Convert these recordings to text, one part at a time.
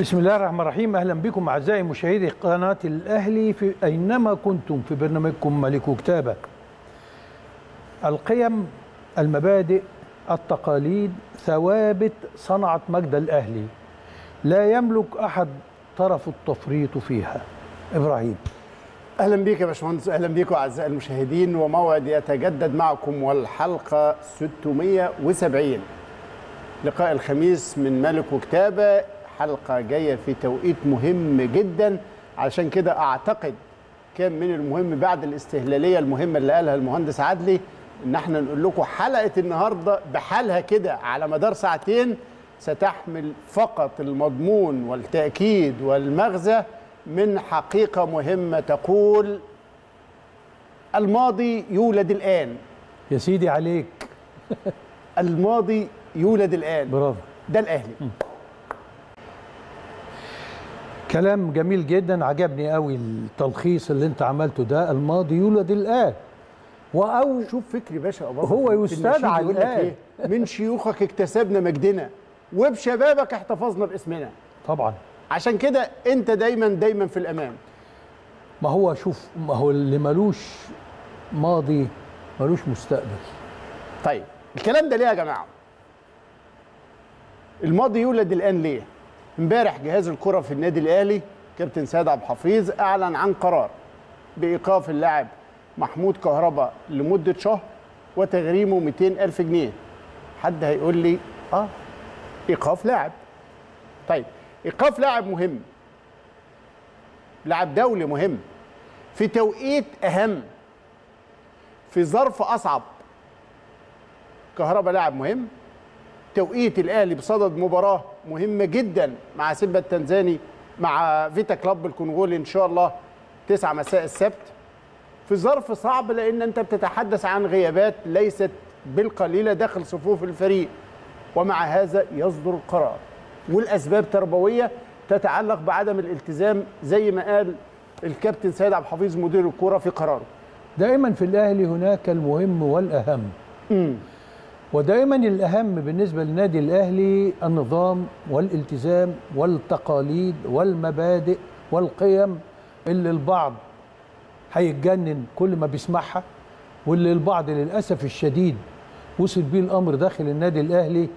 بسم الله الرحمن الرحيم أهلا بكم أعزائي مشاهدي قناة الأهلي في أينما كنتم في برنامجكم ملك كتابة. القيم المبادئ التقاليد ثوابت صنعت مجد الأهلي. لا يملك أحد طرف التفريط فيها. إبراهيم أهلا بيك يا باشمهندس أهلا بيكم أعزائي المشاهدين وموعد يتجدد معكم والحلقة 670 لقاء الخميس من ملك وكتابه حلقة جاية في توقيت مهم جدا. علشان كده أعتقد كان من المهم بعد الاستهلالية المهمة اللي قالها المهندس عدلي إن إحنا نقول لكم حلقة النهارده بحالها كده على مدار ساعتين ستحمل فقط المضمون والتأكيد والمغزى من حقيقة مهمة تقول الماضي يولد الآن. يا سيدي عليك. الماضي يولد الآن. برافو. ده الأهلي. كلام جميل جدا عجبني قوي التلخيص اللي انت عملته ده. الماضي يولد الآن. وأو شوف فكري باشا أبو هو يستدعى النشيد يقول لك الآن. إيه؟ من شيوخك اكتسبنا مجدنا وبشبابك احتفظنا باسمنا. طبعا. عشان كده أنت دايما دايما في الأمام. ما هو شوف ما هو اللي ملوش ماضي ملوش مستقبل. طيب الكلام ده ليه يا جماعة؟ الماضي يولد الآن ليه؟ امبارح جهاز الكرة في النادي الأهلي كابتن سيد عبد الحفيظ أعلن عن قرار بإيقاف اللاعب محمود كهربا لمدة شهر وتغريمه 200 ألف جنيه. حد هيقول لي آه إيقاف لاعب. طيب إيقاف لاعب مهم. لاعب دولي مهم. في توقيت أهم. في ظرف أصعب. كهربا لاعب مهم. توقيت الأهلي بصدد مباراة مهمه جدا مع سيمبا التنزاني مع فيتا كلاب الكونغولي إن شاء الله 9 مساء السبت. في ظرف صعب لأن أنت بتتحدث عن غيابات ليست بالقليلة داخل صفوف الفريق ومع هذا يصدر القرار والأسباب تربوية تتعلق بعدم الالتزام زي ما قال الكابتن سيد عبد الحفيظ مدير الكورة في قراره. دائما في الأهلي هناك المهم والأهم. ودائما الأهم بالنسبة للنادي الأهلي النظام والالتزام والتقاليد والمبادئ والقيم اللي البعض هيتجنن كل ما بيسمعها واللي البعض للأسف الشديد وصل بيه الأمر داخل النادي الأهلي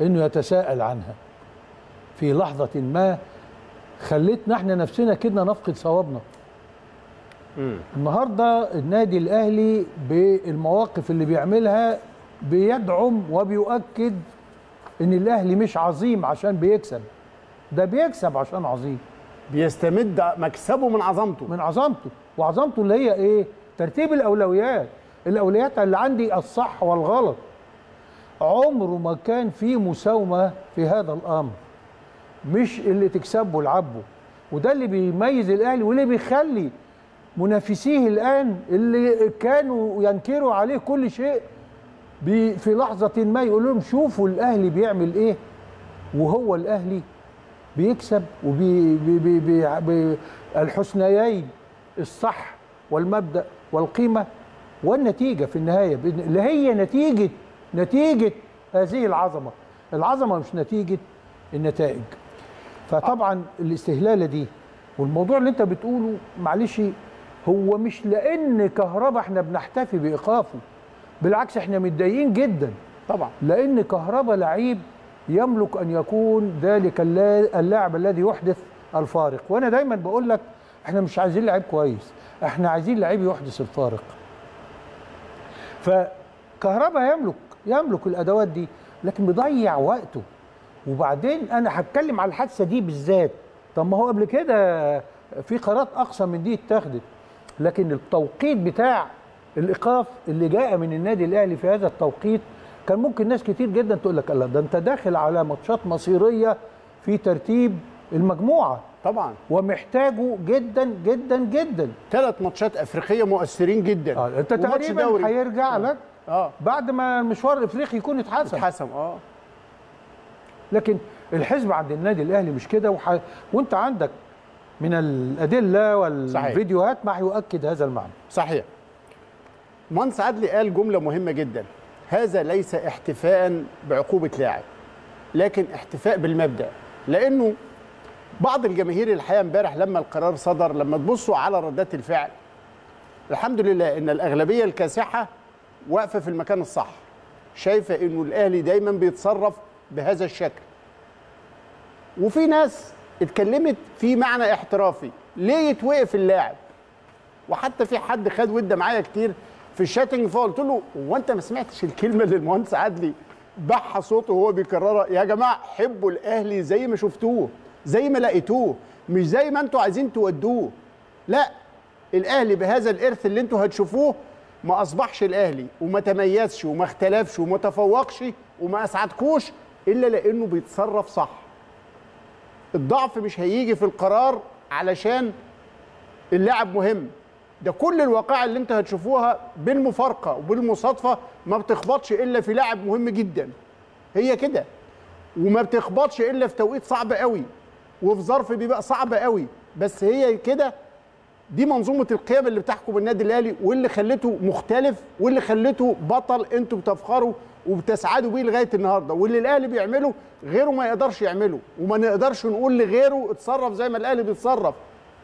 إنه يتساءل عنها. في لحظة ما خلتنا إحنا نفسنا كده نفقد صوابنا. النهارده النادي الأهلي بالمواقف اللي بيعملها بيدعم وبيؤكد إن الأهلي مش عظيم عشان بيكسب. ده بيكسب عشان عظيم. بيستمد مكسبه من عظمته. من عظمته. وعظمته اللي هي إيه؟ ترتيب الأولويات. الأولويات اللي عندي الصح والغلط. عمره ما كان في مساومة في هذا الأمر. مش اللي تكسبه العبه وده اللي بيميز الأهلي واللي بيخلي منافسيه الآن اللي كانوا ينكروا عليه كل شيء في لحظة ما يقول لهم شوفوا الأهلي بيعمل إيه وهو الأهلي بيكسب وبي بي بي بي بي الحسنيين الصح والمبدأ والقيمة والنتيجة في النهاية بإذن- اللي هي نتيجة نتيجة هذه العظمة. العظمة مش نتيجة النتائج. فطبعا الاستهلاله دي والموضوع اللي أنت بتقوله معلش هو مش لأن كهربا إحنا بنحتفي بإيقافه. بالعكس إحنا متضايقين جدا. طبعا. لأن كهربا لعيب يملك أن يكون ذلك اللا- اللاعب الذي يحدث الفارق. وأنا دايما بقول لك إحنا مش عايزين لعيب كويس. إحنا عايزين لعيب يحدث الفارق. فكهربا يملك يملك الأدوات دي لكن بيضيع وقته. وبعدين أنا هتكلم على الحادثة دي بالذات. طب ما هو قبل كده في قرارات أقصى من دي اتخذت لكن التوقيت بتاع الإيقاف اللي جاء من النادي الأهلي في هذا التوقيت كان ممكن ناس كتير جدا تقول لك الله ده أنت داخل على ماتشات مصيرية في ترتيب المجموعة. طبعا. ومحتاجه جدا جدا جدا. ثلاث ماتشات إفريقية مؤثرين جدا. آه، أنت تقريبا. هيرجع لك آه. بعد ما المشوار الإفريقي يكون اتحسن اتحسم آه. لكن الحزب عند النادي الأهلي مش كده. وح... وأنت عندك من الأدلة والفيديوهات ما يؤكد هذا المعنى. صحيح. مهندس عدلي قال جملة مهمة جدا. هذا ليس احتفاء بعقوبة لاعب لكن احتفاء بالمبدأ. لأنه بعض الجماهير الحقيقة امبارح لما القرار صدر لما تبصوا على ردات الفعل الحمد لله إن الأغلبية الكاسحة واقفة في المكان الصح. شايفة إنه الأهلي دايما بيتصرف بهذا الشكل. وفي ناس اتكلمت في معنى احترافي. ليه يتوقف اللاعب؟ وحتى في حد خد ودة معايا كتير في الشاتنج فقلت له هو أنت ما سمعتش الكلمة اللي المهندس عدلي بحى صوته وهو بيكررها؟ يا جماعة حبوا الأهلي زي ما شفتوه زي ما لقيتوه مش زي ما أنتوا عايزين تودوه. لا الأهلي بهذا الإرث اللي أنتوا هتشوفوه ما أصبحش الأهلي وما تميزش وما اختلفش وما تفوقش وما أسعدكوش إلا لأنه بيتصرف صح. الضعف مش هيجي في القرار علشان اللاعب مهم. ده كل الواقع اللي انت هتشوفوها بالمفارقة وبالمصادفة ما بتخبطش إلا في لاعب مهم جدا. هي كده. وما بتخبطش إلا في توقيت صعب قوي. وفي ظرف بيبقى صعب قوي. بس هي كده. دي منظومة القيم اللي بتحكم النادي الأهلي واللي خلته مختلف واللي خلته بطل أنتوا بتفخروا وبتسعدوا بيه لغاية النهارده. واللي الأهلي بيعمله غيره ما يقدرش يعمله. وما نقدرش نقول لغيره اتصرف زي ما الأهلي بيتصرف.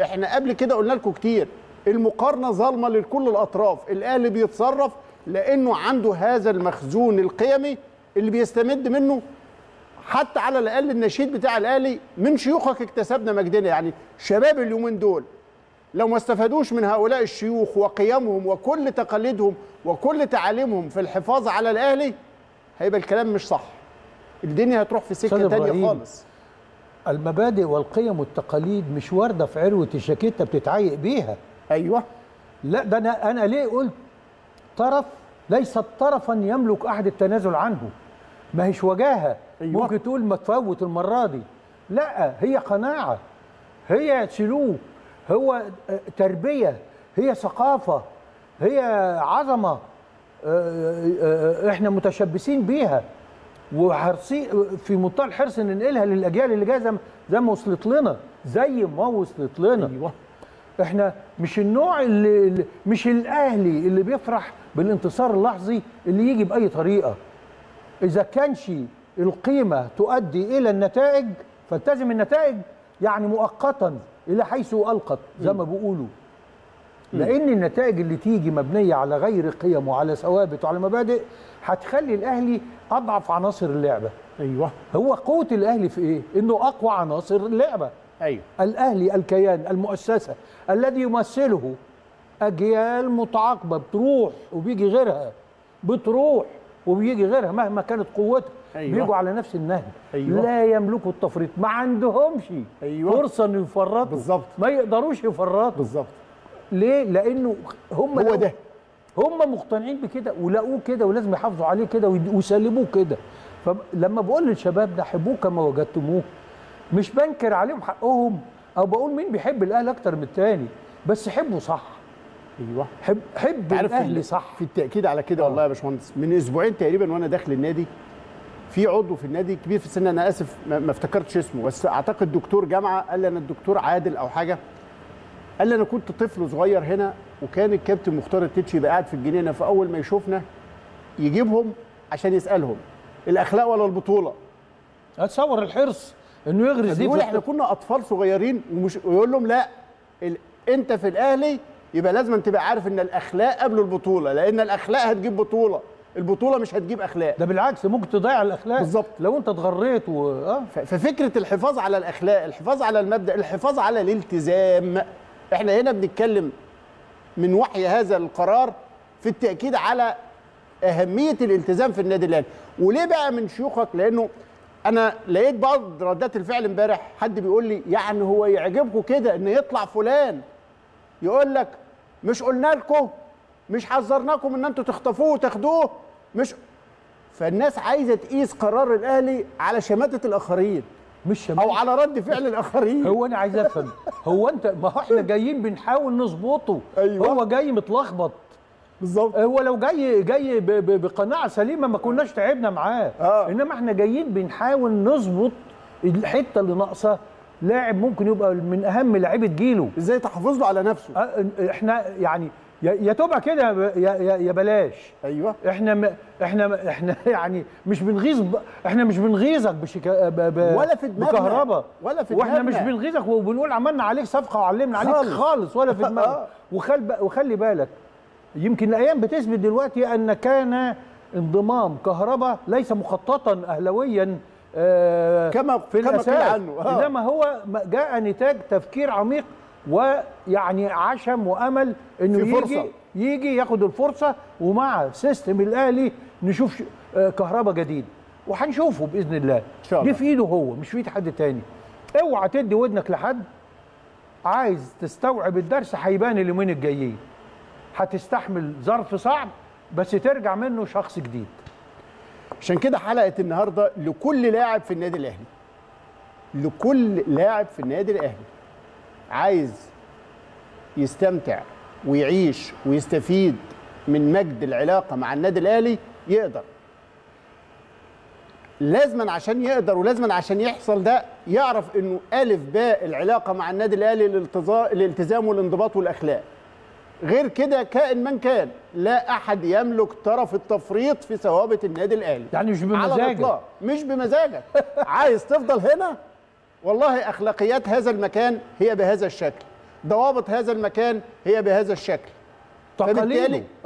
إحنا قبل كده قلنا لكم كتير. المقارنة ظالمة لكل الأطراف. الاهلي بيتصرف لأنه عنده هذا المخزون القيمي اللي بيستمد منه حتى على الأقل النشيد بتاع الأهلي من شيوخك اكتسبنا مجدنا. يعني شباب اليومين دول لو ما استفادوش من هؤلاء الشيوخ وقيمهم وكل تقاليدهم وكل تعاليمهم في الحفاظ على الأهلي هيبقى الكلام مش صح. الدنيا هتروح في سكة تانية. خالص. المبادئ والقيم والتقاليد مش واردة في عروة الشاكيته بتتعايق بيها. أيوه. لا ده أنا أنا ليه قلت طرف ليست طرفا يملك أحد التنازل عنه. ما هيش وجاهة. أيوة. ممكن تقول ما تفوت المرة دي. لا هي قناعة. هي سلوك. هو تربية. هي ثقافة. هي عظمة. آه، آه، إحنا متشبثين بيها. وحرصي في منتهى الحرص إن ننقلها للأجيال اللي جاية زي ما- وصلت لنا. زي ما وصلت لنا. أيوه. إحنا مش النوع اللي اللي- مش الأهلي اللي بيفرح بالانتصار اللحظي اللي يجي بأي طريقة. إذا كانش القيمة تؤدي إلى النتائج فالتزم النتائج يعني مؤقتا إلى حيث ألقت زي ما بيقولوا. لأن النتائج اللي تيجي مبنية على غير قيم وعلى ثوابت وعلى مبادئ هتخلي الأهلي أضعف عناصر اللعبة. أيوه. هو قوة الأهلي في إيه؟ إنه أقوى عناصر اللعبة. أيوه. الأهلي الكيان المؤسسة. الذي يمثله أجيال متعاقبة بتروح وبيجي غيرها بتروح وبيجي غيرها مهما كانت قوتها أيوة. بيجوا على نفس النهج أيوة. لا يملكوا التفريط ما عندهمش أيوة. فرصة إنه يفرطوا بالظبط. ما يقدروش يفرطوا بالظبط ليه لأنه هم هو ده. هم مقتنعين بكده ولقوه كده ولازم يحافظوا عليه كده ويسلموه كده فلما بقول للشباب ده حبوه كما وجدتموه مش بنكر عليهم حقهم أو بقول مين بيحب الأهلي أكتر من التاني بس حبه صح. أيوه. حب حب الأهلي ال- صح. في التأكيد على كده والله يا باشمهندس من أسبوعين تقريبا وأنا داخل النادي في عضو في النادي كبير في السن أنا آسف ما ما افتكرتش اسمه بس أعتقد دكتور جامعة قال لي أنا الدكتور عادل أو حاجة قال لي أنا كنت طفل صغير هنا وكان الكابتن مختار التتشي يبقى قاعد في الجنينة فأول ما يشوفنا يجيبهم عشان يسألهم الأخلاق ولا البطولة؟ اتصور الحرص. إنه بيقول في إحنا كنا أطفال صغيرين ومش ويقول لهم لا ال... أنت في الأهلي يبقى لازم تبقى عارف إن الأخلاق قبل البطولة لأن الأخلاق هتجيب بطولة البطولة مش هتجيب أخلاق. ده بالعكس ممكن تضيع الأخلاق. بالظبط. لو أنت اتغريت و... آه. ف- ففكرة الحفاظ على الأخلاق الحفاظ على المبدأ الحفاظ على الالتزام. إحنا هنا بنتكلم من وحي هذا القرار في التأكيد على أهمية الالتزام في النادي الأهلي. وليه بقى من شيوخك؟ لأنه أنا لقيت بعض ردات الفعل امبارح حد بيقول لي يعني هو يعجبكم كده ان يطلع فلان. يقول لك مش قلنا لكم مش حذرناكم ان أنتوا تخطفوه وتاخدوه مش فالناس عايزة تقيس قرار الأهلي على شماتة الآخرين مش أو شمال على رد فعل الآخرين. هو أنا عايز أفهم هو أنت ما إحنا جايين بنحاول نظبطه. أيوة. هو جاي متلخبط. بالظبط هو لو جاي جاي بقناعة سليمة ما كناش تعبنا معاه آه. إنما إحنا جايين بنحاول نظبط الحتة اللي ناقصة لاعب ممكن يبقى من أهم لاعيبة جيله إزاي تحافظ له على نفسه آه، إحنا يعني يا تبقى كده يا بلاش أيوه إحنا م... إحنا م... إحنا يعني مش بنغيظ ب... إحنا مش بنغيظك بشكا... ب... ب... ولا في دماغنا. بكهرباء ولا في وإحنا دماغنا. مش بنغيظك وبنقول عملنا عليك صفقة وعلمنا عليك خالص. خالص ولا في دماغنا آه. وخل... ب... وخلي بالك يمكن الأيام بتثبت دلوقتي أن كان انضمام كهرباء ليس مخططا اهلويا آه كما- في كما الاساس عنه. آه. إنما هو جاء نتاج تفكير عميق ويعني عشم وأمل إنه يجي فرصة. يجي ياخد الفرصة ومع سيستم الاهلي نشوف آه، كهرباء جديد وهنشوفه بإذن الله شاء الله. دي في إيده هو مش في إيد حد تاني اوعى تدي ودنك لحد عايز تستوعب الدرس هيبان اليومين الجايين هتستحمل ظرف صعب بس ترجع منه شخص جديد. عشان كده حلقة النهارده لكل لاعب في النادي الأهلي. لكل لاعب في النادي الأهلي عايز يستمتع ويعيش ويستفيد من مجد العلاقة مع النادي الأهلي يقدر. لازما عشان يقدر ولازما عشان يحصل ده يعرف إنه ألف باء العلاقة مع النادي الأهلي الالتزام والانضباط والأخلاق. غير كده كائن من كان لا أحد يملك طرف التفريط في ثوابت النادي الأهلي. يعني مش على بمزاجك. مش بمزاجك. عايز تفضل هنا؟ والله أخلاقيات هذا المكان هي بهذا الشكل. ضوابط هذا المكان هي بهذا الشكل.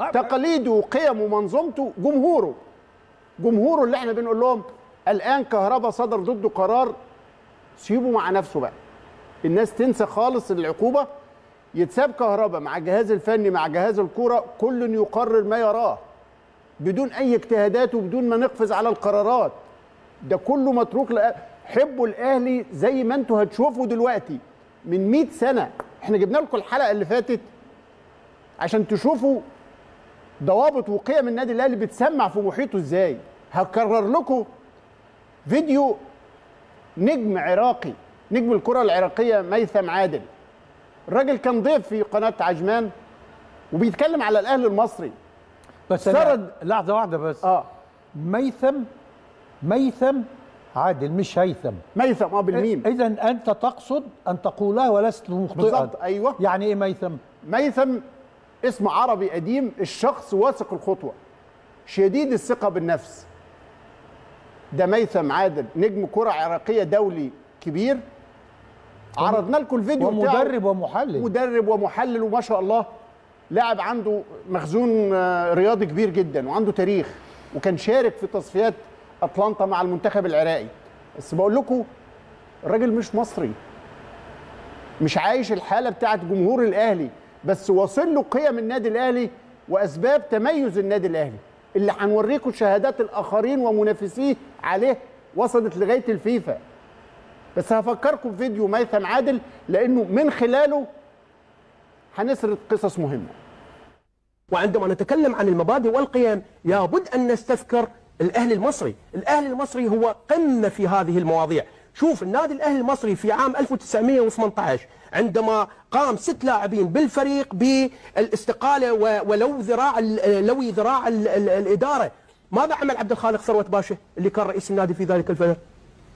آه، تقاليده وقيمه ومنظومته جمهوره. جمهوره اللي إحنا بنقول لهم الآن كهربا صدر ضده قرار سيبه مع نفسه بقى. الناس تنسى خالص العقوبة يتساب كهربا مع الجهاز الفني مع جهاز الكورة كل يقرر ما يراه. بدون أي اجتهادات وبدون ما نقفز على القرارات. ده كله متروك لأ... حبوا الأهلي زي ما أنتوا هتشوفوا دلوقتي. من 100 سنة إحنا جبنا لكم الحلقة اللي فاتت عشان تشوفوا ضوابط وقيم النادي الأهلي بتسمع في محيطه إزاي. هكرر لكم فيديو نجم عراقي نجم الكرة العراقية ميثم عادل. الراجل كان ضيف في قناة عجمان وبيتكلم على الأهلي المصري. بس سرد- لحظة واحدة بس. آه. ميثم ميثم عادل مش هيثم. ميثم آه بالميم. اذا أنت تقصد أن تقولها ولست مخطئا. بالظبط أيوه. يعني إيه ميثم؟ ميثم اسم عربي قديم الشخص واثق الخطوة. شديد الثقة بالنفس. ده ميثم عادل نجم كرة عراقية دولي كبير. عرضنا لكم الفيديو بتاعه. ومدرب ومحلل. مدرب ومحلل وما شاء الله. لاعب عنده مخزون آه، رياضي كبير جدا وعنده تاريخ وكان شارك في تصفيات أتلانتا مع المنتخب العراقي. بس بقول لكم الراجل مش مصري. مش عايش الحالة بتاعت جمهور الأهلي. بس واصل له قيم النادي الأهلي وأسباب تميز النادي الأهلي. اللي هنوريكم شهادات الآخرين ومنافسيه عليه وصلت لغاية الفيفا. بس هفكركم بفيديو ميثم عادل لأنه من خلاله هنسرد قصص مهمة. وعندما نتكلم عن المبادئ والقيم لابد أن نستذكر الأهلي المصري. الأهلي المصري هو قمة في هذه المواضيع. شوف النادي الأهلي المصري في عام 1918 عندما قام ست لاعبين بالفريق بالاستقالة و- ولو ذراع لوي ذراع ال- ال- الإدارة. ماذا عمل عبد الخالق ثروت باشا اللي كان رئيس النادي في ذلك الفترة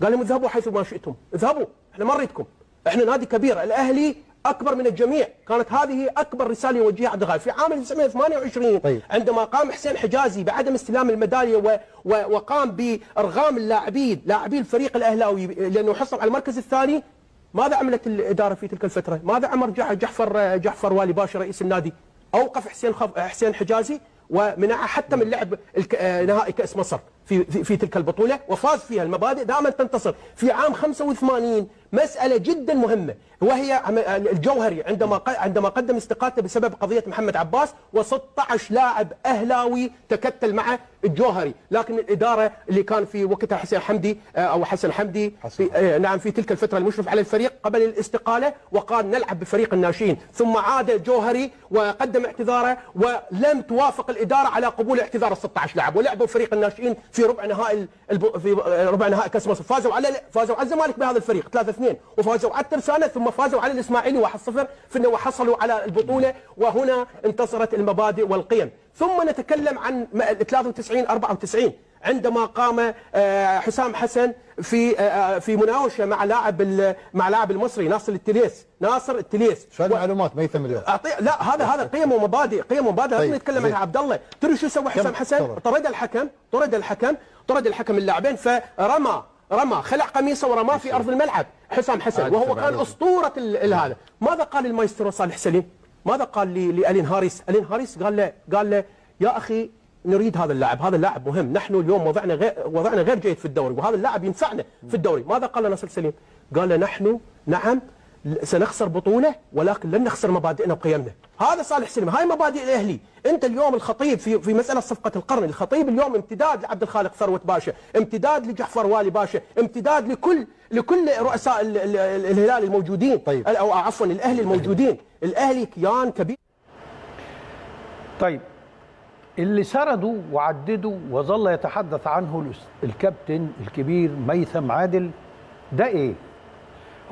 قال لهم اذهبوا حيث ما شئتم اذهبوا إحنا ما نريدكم إحنا نادي كبير الأهلي أكبر من الجميع كانت هذه أكبر رسالة يوجهها عبد الغالي في عام 1928 طيب. عندما قام حسين حجازي بعدم استلام الميدالية و و وقام بإرغام اللاعبين لاعبي الفريق الأهلاوي لأنه حصل على المركز الثاني ماذا عملت الإدارة في تلك الفترة؟ ماذا جع- جعفر جعفر والي باشا رئيس النادي؟ أوقف حسين خف حسين حجازي ومنعه حتى من لعب الك... آه، نهائي كأس مصر في, في في تلك البطولة وفاز فيها المبادئ دائما تنتصر. في عام 85 مسألة جدا مهمة وهي الجوهري عندما عندما قدم استقالته بسبب قضية محمد عباس و16 لاعب أهلاوي تكتل مع الجوهري. لكن الإدارة اللي كان في وقتها حسين حمدي آه، أو حسن حمدي في آه، نعم في تلك الفترة المشرف على الفريق قبل الاستقالة وقال نلعب بفريق الناشئين. ثم عاد الجوهري وقدم اعتذاره ولم توافق الإدارة على قبول اعتذار ال 16 لاعب ولعبوا فريق الناشئين في ربع نهائي الب... في ربع نهائي كاس مصر. فازوا على فازوا على الزمالك بهذا الفريق 3 2 وفازوا على الترسانة ثم فازوا على الإسماعيلي 1 0 في انه وحصلوا على البطولة وهنا انتصرت المبادئ والقيم. ثم نتكلم عن م- 93 94 عندما قام آه، حسام حسن في آه، آه، في مناوشة مع لاعب مع لاعب المصري ناصر التليس. ناصر التليس. شو هالمعلومات ميثم اليوم أعطي لا هذا هذا قيم ومبادئ قيم ومبادئ. طيب، نتكلم. عنها عبد الله. تدري شو سوى حسام حسن. طرد الحكم طرد الحكم طرد الحكم اللاعبين فرمى رمى خلع قميصه ورماه في أرض الملعب حسام حسن. وهو. كان أسطورة هذا. ماذا قال المايسترو صالح سليم؟ ماذا قال لآلان هاريس؟ آلان هاريس قال له قال له يا أخي نريد هذا اللاعب. هذا اللاعب مهم. نحن اليوم وضعنا غير وضعنا غير جيد في الدوري وهذا اللاعب ينفعنا في الدوري. ماذا قال صالح سليم؟ قال نحن نعم سنخسر بطولة ولكن لن نخسر مبادئنا وقيمنا هذا صالح سليم. هاي مبادئ الأهلي. أنت اليوم الخطيب في في مسألة صفقة القرن. الخطيب اليوم امتداد لعبد الخالق ثروت باشا امتداد لجعفر والي باشا امتداد لكل لكل رؤساء ال- ال- ال- الهلال الموجودين. طيب. أو عفوا الأهلي الموجودين. الأهلي كيان كبير. طيب. اللي سردوا وعددوا وظل يتحدث عنه الكابتن الكبير ميثم عادل ده إيه؟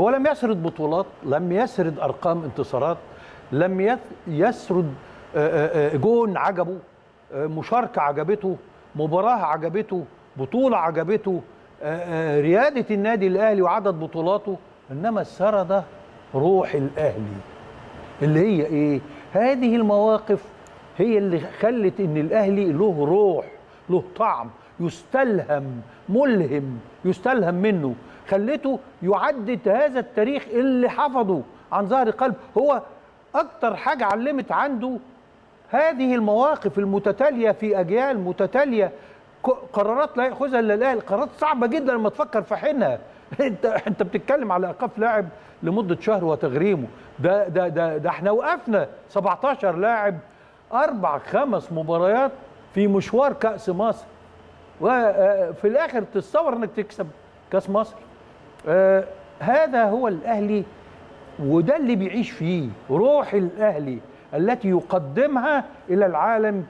هو لم يسرد بطولات، لم يسرد أرقام انتصارات، لم يسرد جون عجبه، مشاركة عجبته، مباراة عجبته، بطولة عجبته، ريادة النادي الأهلي وعدد بطولاته، إنما سرد روح الأهلي. اللي هي إيه هذه المواقف هي اللي خلت إن الاهلي له روح له طعم يستلهم ملهم يستلهم منه. خلته يعدد هذا التاريخ اللي حفظه عن ظهر قلب. هو أكتر حاجة علمت عنده هذه المواقف المتتالية في أجيال متتالية. قرارات لا يأخذها إلا الاهلي قرارات صعبة جدا لما تفكر في حينها. أنت أنت بتتكلم على ايقاف لاعب لمدة شهر وتغريمه. ده ده ده, ده إحنا وقفنا 17 لاعب أربع خمس مباريات في مشوار كأس مصر. وفي الآخر تتصور إنك تكسب كأس مصر. آه، هذا هو الأهلي وده اللي بيعيش فيه روح الأهلي التي يقدمها إلى العالم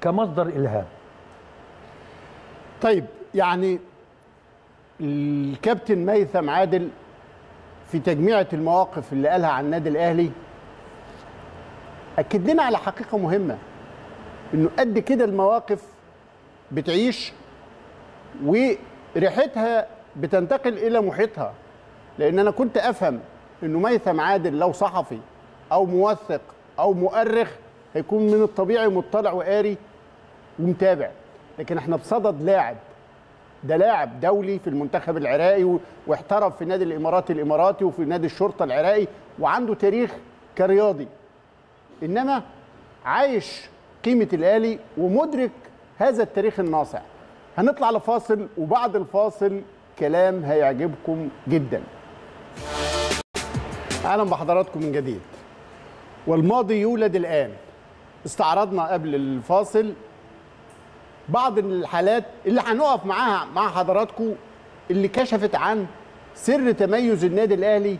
كمصدر إلهام. طيب يعني الكابتن ميثم عادل في تجميعة المواقف اللي قالها عن النادي الأهلي أكد لنا على حقيقة مهمة إنه قد كده المواقف بتعيش وريحتها بتنتقل إلى محيطها. لأن أنا كنت أفهم إنه ميثم عادل لو صحفي أو موثق أو مؤرخ هيكون من الطبيعي مطلع وقاري ومتابع. لكن إحنا بصدد لاعب ده لاعب دولي في المنتخب العراقي واحترف في نادي الاماراتي الإماراتي وفي نادي الشرطة العراقي وعنده تاريخ كرياضي. إنما عايش قيمة الاهلي ومدرك هذا التاريخ الناصع. هنطلع لفاصل وبعد الفاصل كلام هيعجبكم جدا. أهلا بحضراتكم من جديد. والماضي يولد الآن. استعرضنا قبل الفاصل. بعض الحالات اللي هنقف معاها مع حضراتكم اللي كشفت عن سر تميز النادي الأهلي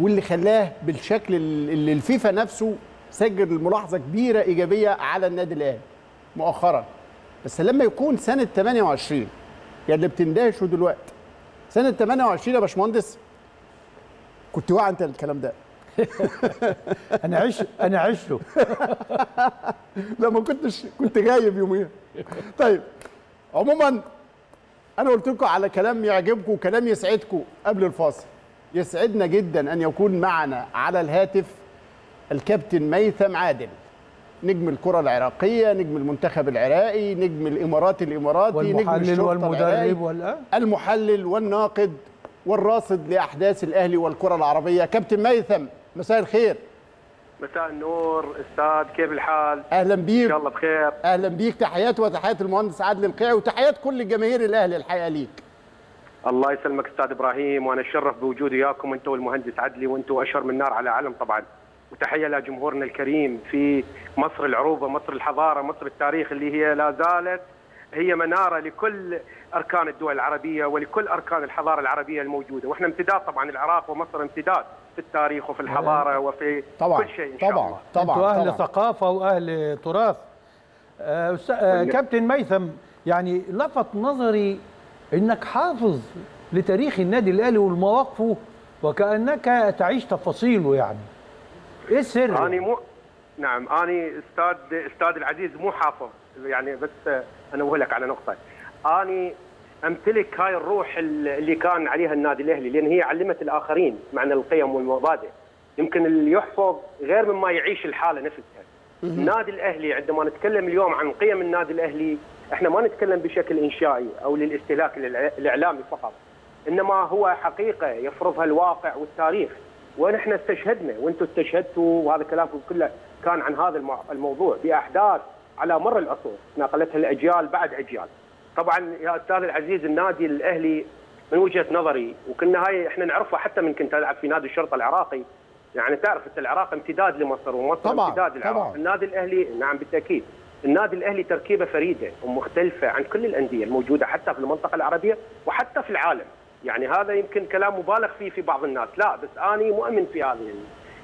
واللي خلاه بالشكل اللي الفيفا نفسه سجل ملاحظة كبيرة إيجابية على النادي الأهلي مؤخرا. بس لما يكون سنة 28 يعني اللي بتندهشوا دلوقتي. سنة 28 يا باشمهندس كنت واعي أنت الكلام ده. أنا عش أنا عشته. لا ما كنتش كنت غايب يوميها. طيب عموما أنا قلت لكم على كلام يعجبكم وكلام يسعدكم قبل الفاصل. يسعدنا جدا أن يكون معنا على الهاتف الكابتن ميثم عادل. نجم الكرة العراقية نجم المنتخب العراقي نجم الإماراتي نجم والمحلل الشرطة العراقي، والمدرب ولا المحلل والناقد والراصد لأحداث الأهلي والكرة العربية. كابتن ميثم مساء الخير. مساء النور أستاذ كيف الحال؟ أهلا إن بيك شاء الله بخير. أهلا بيك. تحياتي وتحيات المهندس عادل القيعي وتحيات كل جماهير الأهلي الحقيقة ليك. الله يسلمك أستاذ إبراهيم وأنا أتشرف بوجودي وياكم انت والمهندس عدلي وأنتم أشهر من نار على علم طبعا. وتحية لجمهورنا الكريم في مصر العروبة مصر الحضارة مصر التاريخ اللي هي لا زالت هي منارة لكل أركان الدول العربية ولكل أركان الحضارة العربية الموجودة. وإحنا امتداد طبعا العراق ومصر امتداد في التاريخ وفي الحضارة وفي طبعا كل شيء إن شاء طبعا الله. طبعا أنتوا أهل طبعا. ثقافة وأهل تراث. أستاذ- آه كابتن ميثم يعني لفت نظري إنك حافظ لتاريخ النادي الأهلي ومواقفه وكأنك تعيش تفاصيله يعني. إيه السر؟ اني مو نعم اني أستاذ أستاذ العزيز مو حافظ يعني بس انوه لك على نقطة. اني أمتلك هاي الروح اللي كان عليها النادي الأهلي لأن هي علمت الآخرين معنى القيم والمبادئ. يمكن اللي يحفظ غير مما يعيش الحالة نفسها. النادي الأهلي عندما نتكلم اليوم عن قيم النادي الأهلي إحنا ما نتكلم بشكل إنشائي أو للاستهلاك الاعلامي فقط إنما هو حقيقة يفرضها الواقع والتاريخ. ونحن استشهدنا وأنتم استشهدتوا وهذا كلامكم كله كان عن هذا المو- الموضوع بأحداث على مر العصور نقلتها الاجيال بعد أجيال. طبعا يا أستاذ العزيز النادي الأهلي من وجهة نظري وكنا هاي إحنا نعرفها حتى من كنت ألعب في نادي الشرطة العراقي. يعني تعرف أنت العراق امتداد لمصر ومصر طبعاً، امتداد للعراق. طبعاً. النادي الأهلي نعم بالتأكيد. النادي الأهلي تركيبة فريدة ومختلفة عن كل الأندية الموجودة حتى في المنطقة العربية وحتى في العالم. يعني هذا يمكن كلام مبالغ فيه في بعض الناس. لا بس أنا مؤمن في هذه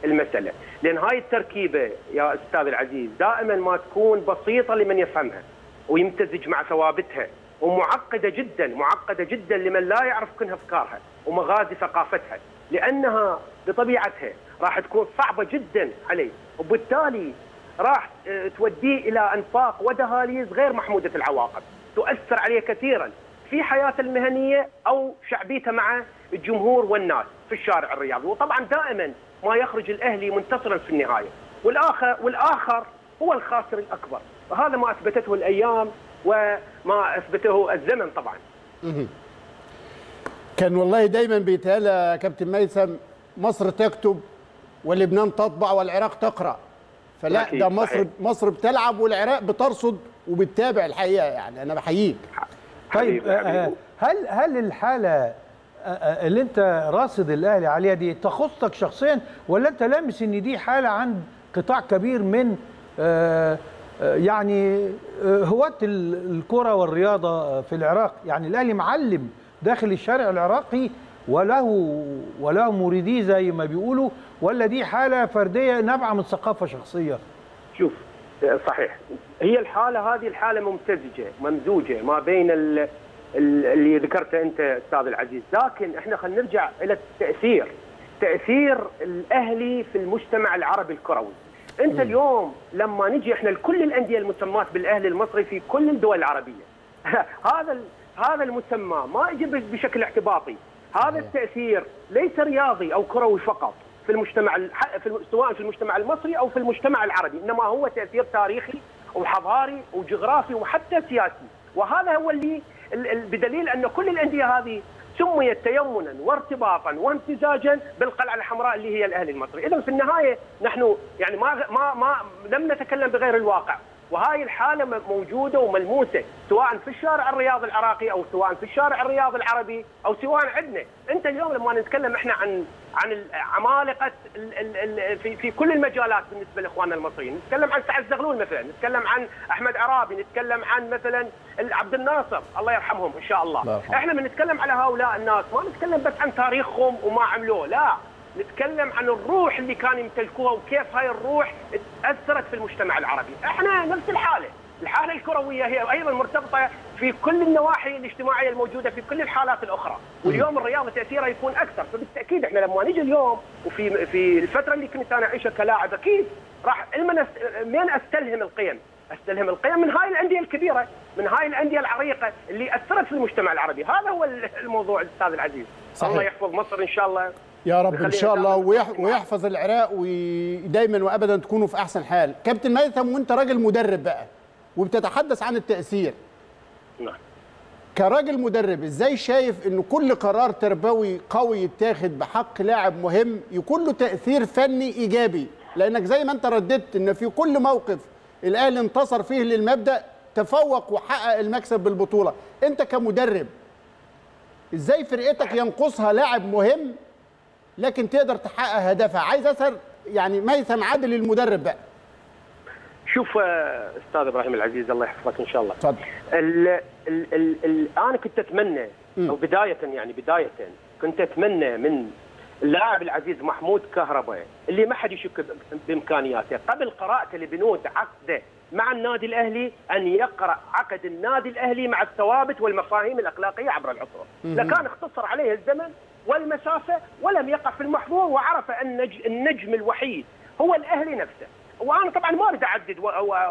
المسألة. لأن هاي التركيبة يا أستاذ العزيز دائما ما تكون بسيطة لمن يفهمها ويمتزج مع ثوابتها ومعقدة جدا معقدة جدا لمن لا يعرف كنها أفكارها ومغازي ثقافتها لأنها بطبيعتها راح تكون صعبة جدا عليه وبالتالي راح آه، توديه إلى أنفاق ودهاليز غير محمودة العواقب. تؤثر عليه كثيرا. في حياته المهنية أو شعبيته مع الجمهور والناس في الشارع الرياضي. وطبعا دائما ما يخرج الأهلي منتصرا في النهاية. والاخر والآخر هو الخاسر الأكبر. وهذا ما أثبتته الأيام وما أثبته الزمن طبعا. كان والله دايما بيتقال يا كابتن ميثم مصر تكتب ولبنان تطبع والعراق تقرأ. فلا ده مصر صحيح. مصر بتلعب والعراق بترصد وبتتابع الحقيقة يعني. أنا بحييك. طيب آه، آه،. هل هل الحالة آه، اللي انت راصد الأهلي عليها دي تخصك شخصيا ولا انت لامس إن دي حالة عند قطاع كبير من يعني هواة ال- الكرة والرياضة في العراق يعني الأهلي معلم داخل الشارع العراقي وله وله مريديه زي ما بيقولوا ولا دي حالة فردية نابعة من ثقافة شخصية شوف صحيح. هي الحالة هذه الحالة ممتزجة ممزوجة ما بين ال- ال- اللي ذكرته أنت أستاذ العزيز. لكن إحنا خلينا نرجع إلى التأثير. تأثير الأهلي في المجتمع العربي الكروي. أنت اليوم لما نجي إحنا لكل الأندية المسمات بالأهلي المصري في كل الدول العربية. هذا هذا المسمى ما يجي بشكل اعتباطي هذا التأثير ليس رياضي أو كروي فقط. في المجتمع في سواء في المجتمع المصري أو في المجتمع العربي إنما هو تأثير تاريخي وحضاري وجغرافي وحتى سياسي. وهذا هو اللي ال- ال- بدليل أن كل الأندية هذه سميت تيمنا وارتباطا وامتزاجا بالقلعة الحمراء اللي هي الأهلي المصري، اذا في النهاية نحن يعني ما ما ما لم نتكلم بغير الواقع، وهاي الحالة موجودة وملموسة سواء في الشارع الرياضي العراقي أو سواء في الشارع الرياضي العربي أو سواء عندنا، أنت اليوم لما نتكلم إحنا عن عن ال- عمالقة ال ال ال في في كل المجالات بالنسبة لاخواننا المصريين، نتكلم عن سعد زغلول مثلا، نتكلم عن أحمد عرابي، نتكلم عن مثلا عبد الناصر الله يرحمهم إن شاء الله. يرحمه. إحنا بنتكلم على هؤلاء الناس ما نتكلم بس عن تاريخهم وما عملوه، لا نتكلم عن الروح اللي كانوا يمتلكوها وكيف هاي الروح اثرت في المجتمع العربي، إحنا نفس الحالة، الحالة الكروية هي أيضا مرتبطة في كل النواحي الاجتماعية الموجودة في كل الحالات الأخرى، واليوم الرياضة تأثيرها يكون أكثر، فبالتأكيد إحنا لما نيجي اليوم وفي في الفترة اللي كنت أنا أعيشها كلاعب أكيد راح من أستلهم القيم؟ أستلهم القيم من هاي الأندية الكبيرة، من هاي الأندية العريقة اللي أثرت في المجتمع العربي، هذا هو الموضوع أستاذ العزيز. صحيح. الله يحفظ مصر إن شاء الله يا رب إن شاء الله. ويحفظ العراق ودايما وابدا تكونوا في أحسن حال كابتن ميثم وأنت راجل مدرب بقى وبتتحدث عن التأثير نعم. كراجل مدرب إزاي شايف إن كل قرار تربوي قوي يتاخد بحق لاعب مهم يكون له تأثير فني إيجابي لأنك زي ما أنت رددت إن في كل موقف الاهلي انتصر فيه للمبدأ تفوق وحقق المكسب بالبطولة. أنت كمدرب إزاي فرقتك ينقصها لاعب مهم لكن تقدر تحقق هدفها؟ عايز أسأل يعني ميثم عادل المدرب بقى. شوف آه، أستاذ إبراهيم العزيز الله يحفظك إن شاء الله. اتفضل. ال ال ال ال أنا كنت أتمنى أو بداية يعني بداية كنت أتمنى من اللاعب العزيز محمود كهرباء اللي ما حد يشك بإمكانياته. قبل قراءته لبنود عقده مع النادي الأهلي أن يقرأ عقد النادي الأهلي مع الثوابت والمفاهيم الأخلاقية عبر العصور. لكان اختصر عليه الزمن والمسافة ولم يقع في المحظور وعرف أن النج- النجم الوحيد هو الأهلي نفسه. وأنا طبعا ما أريد أعدد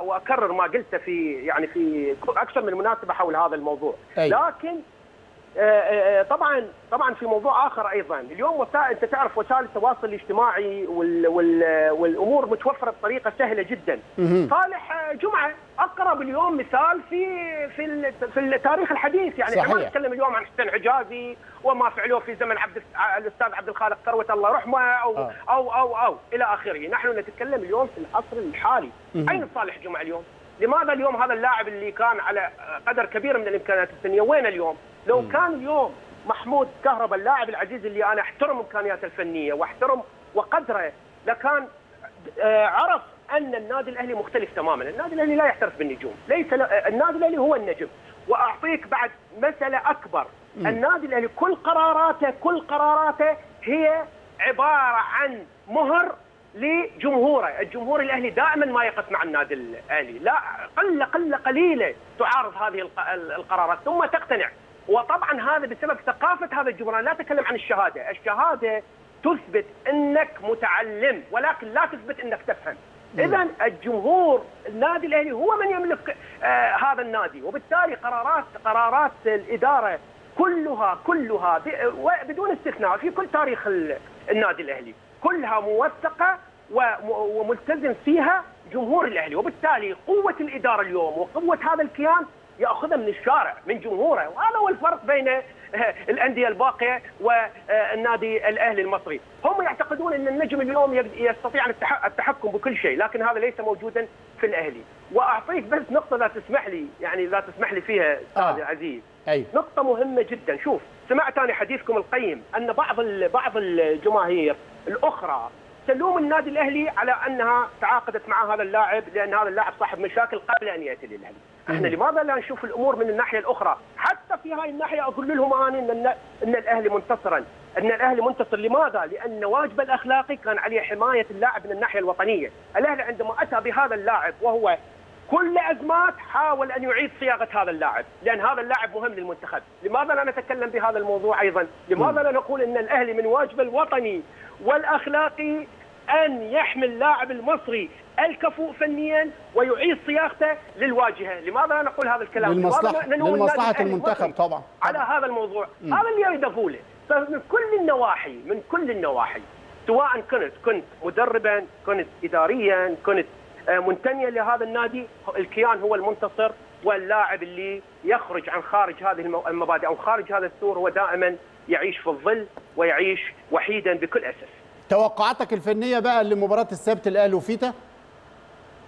وأكرر ما قلته في يعني في أكثر من مناسبة حول هذا الموضوع. أي. لكن طبعا طبعا في موضوع آخر أيضا اليوم وسائل أنت تعرف وسائل التواصل الاجتماعي وال وال والأمور متوفرة بطريقة سهلة جدا صالح آه، جمعة أقرب اليوم مثال في في في التاريخ الحديث يعني إحنا ما. نتكلم اليوم عن حسين حجازي وما فعلوه في زمن عبد الأستاذ عبد الخالق ثروت الله يرحمه أو آه. أو أو أو إلى آخره، نحن نتكلم اليوم في العصر الحالي، أين صالح جمعة اليوم؟ لماذا اليوم هذا اللاعب اللي كان على قدر كبير من الإمكانيات الفنيه وين اليوم؟ لو كان اليوم محمود كهرباء اللاعب العزيز اللي أنا أحترم إمكانياته الفنية وأحترم وقدره لكان آه، عرف أن النادي الأهلي مختلف تماما، النادي الأهلي لا يحترف بالنجوم، ليس آه، النادي الأهلي هو النجم، وأعطيك بعد مسألة أكبر، النادي الأهلي كل قراراته كل قراراته هي عبارة عن مهر لجمهوره، الجمهور الأهلي دائما ما يقف مع النادي الأهلي، لا قله قله قليله تعارض هذه الق- القرارات ثم تقتنع، وطبعا هذا بسبب ثقافة هذا الجمهور، أنا لا أتكلم عن الشهادة، الشهادة تثبت أنك متعلم ولكن لا تثبت أنك تفهم. اذا الجمهور النادي الأهلي هو من يملك آه هذا النادي. وبالتالي قرارات قرارات الإدارة كلها كلها ب- وبدون استثناء في كل تاريخ ال- النادي الأهلي. كلها موثقة وم- وملتزم فيها جمهور الأهلي. وبالتالي قوة الإدارة اليوم وقوة هذا الكيان يأخذها من الشارع من جمهوره. وهذا هو الفرق بين آه، الأندية الباقية والنادي الأهلي المصري. هم يعتقدون إن النجم اليوم يستطيع التح- التحكم بكل شيء لكن هذا ليس موجودا في الأهلي. وأعطيك بس نقطة لا تسمح لي يعني لا تسمح لي فيها أستاذ آه. عزيز. أيوه نقطة مهمة جدا، شوف سمعت أنا حديثكم القيم أن بعض بعض الجماهير الأخرى تلوم النادي الأهلي على أنها تعاقدت مع هذا اللاعب لأن هذا اللاعب صاحب مشاكل قبل أن يأتي للأهلي. إحنا لماذا لا نشوف الأمور من الناحية الأخرى؟ حتى في هاي الناحية أقول لهم أنا إن الن- أن الأهلي منتصرا، أن الأهلي منتصر لماذا؟ لأن واجبه الأخلاقي كان عليه حماية اللاعب من الناحية الوطنية. الأهلي عندما أتى بهذا اللاعب وهو كل أزمات حاول أن يعيد صياغة هذا اللاعب، لأن هذا اللاعب مهم للمنتخب، لماذا لا نتكلم بهذا الموضوع أيضا؟ لماذا لا نقول إن الأهلي من واجبه الوطني والأخلاقي أن يحمي اللاعب المصري الكفؤ فنيا ويعيد صياغته للواجهة، لماذا نقول هذا الكلام؟ النادي الأهلي المنتخب طبعا. على هذا الموضوع. هذا اللي أريد أقوله. فمن كل النواحي من كل النواحي سواء كنت كنت مدربا كنت اداريا كنت آه، منتميا لهذا النادي الكيان هو المنتصر واللاعب اللي يخرج عن خارج هذه المبادئ أو خارج هذا السور هو دائما يعيش في الظل ويعيش وحيدا بكل أسف. توقعاتك الفنية بقى لمباراة السبت الأهلي وفيتا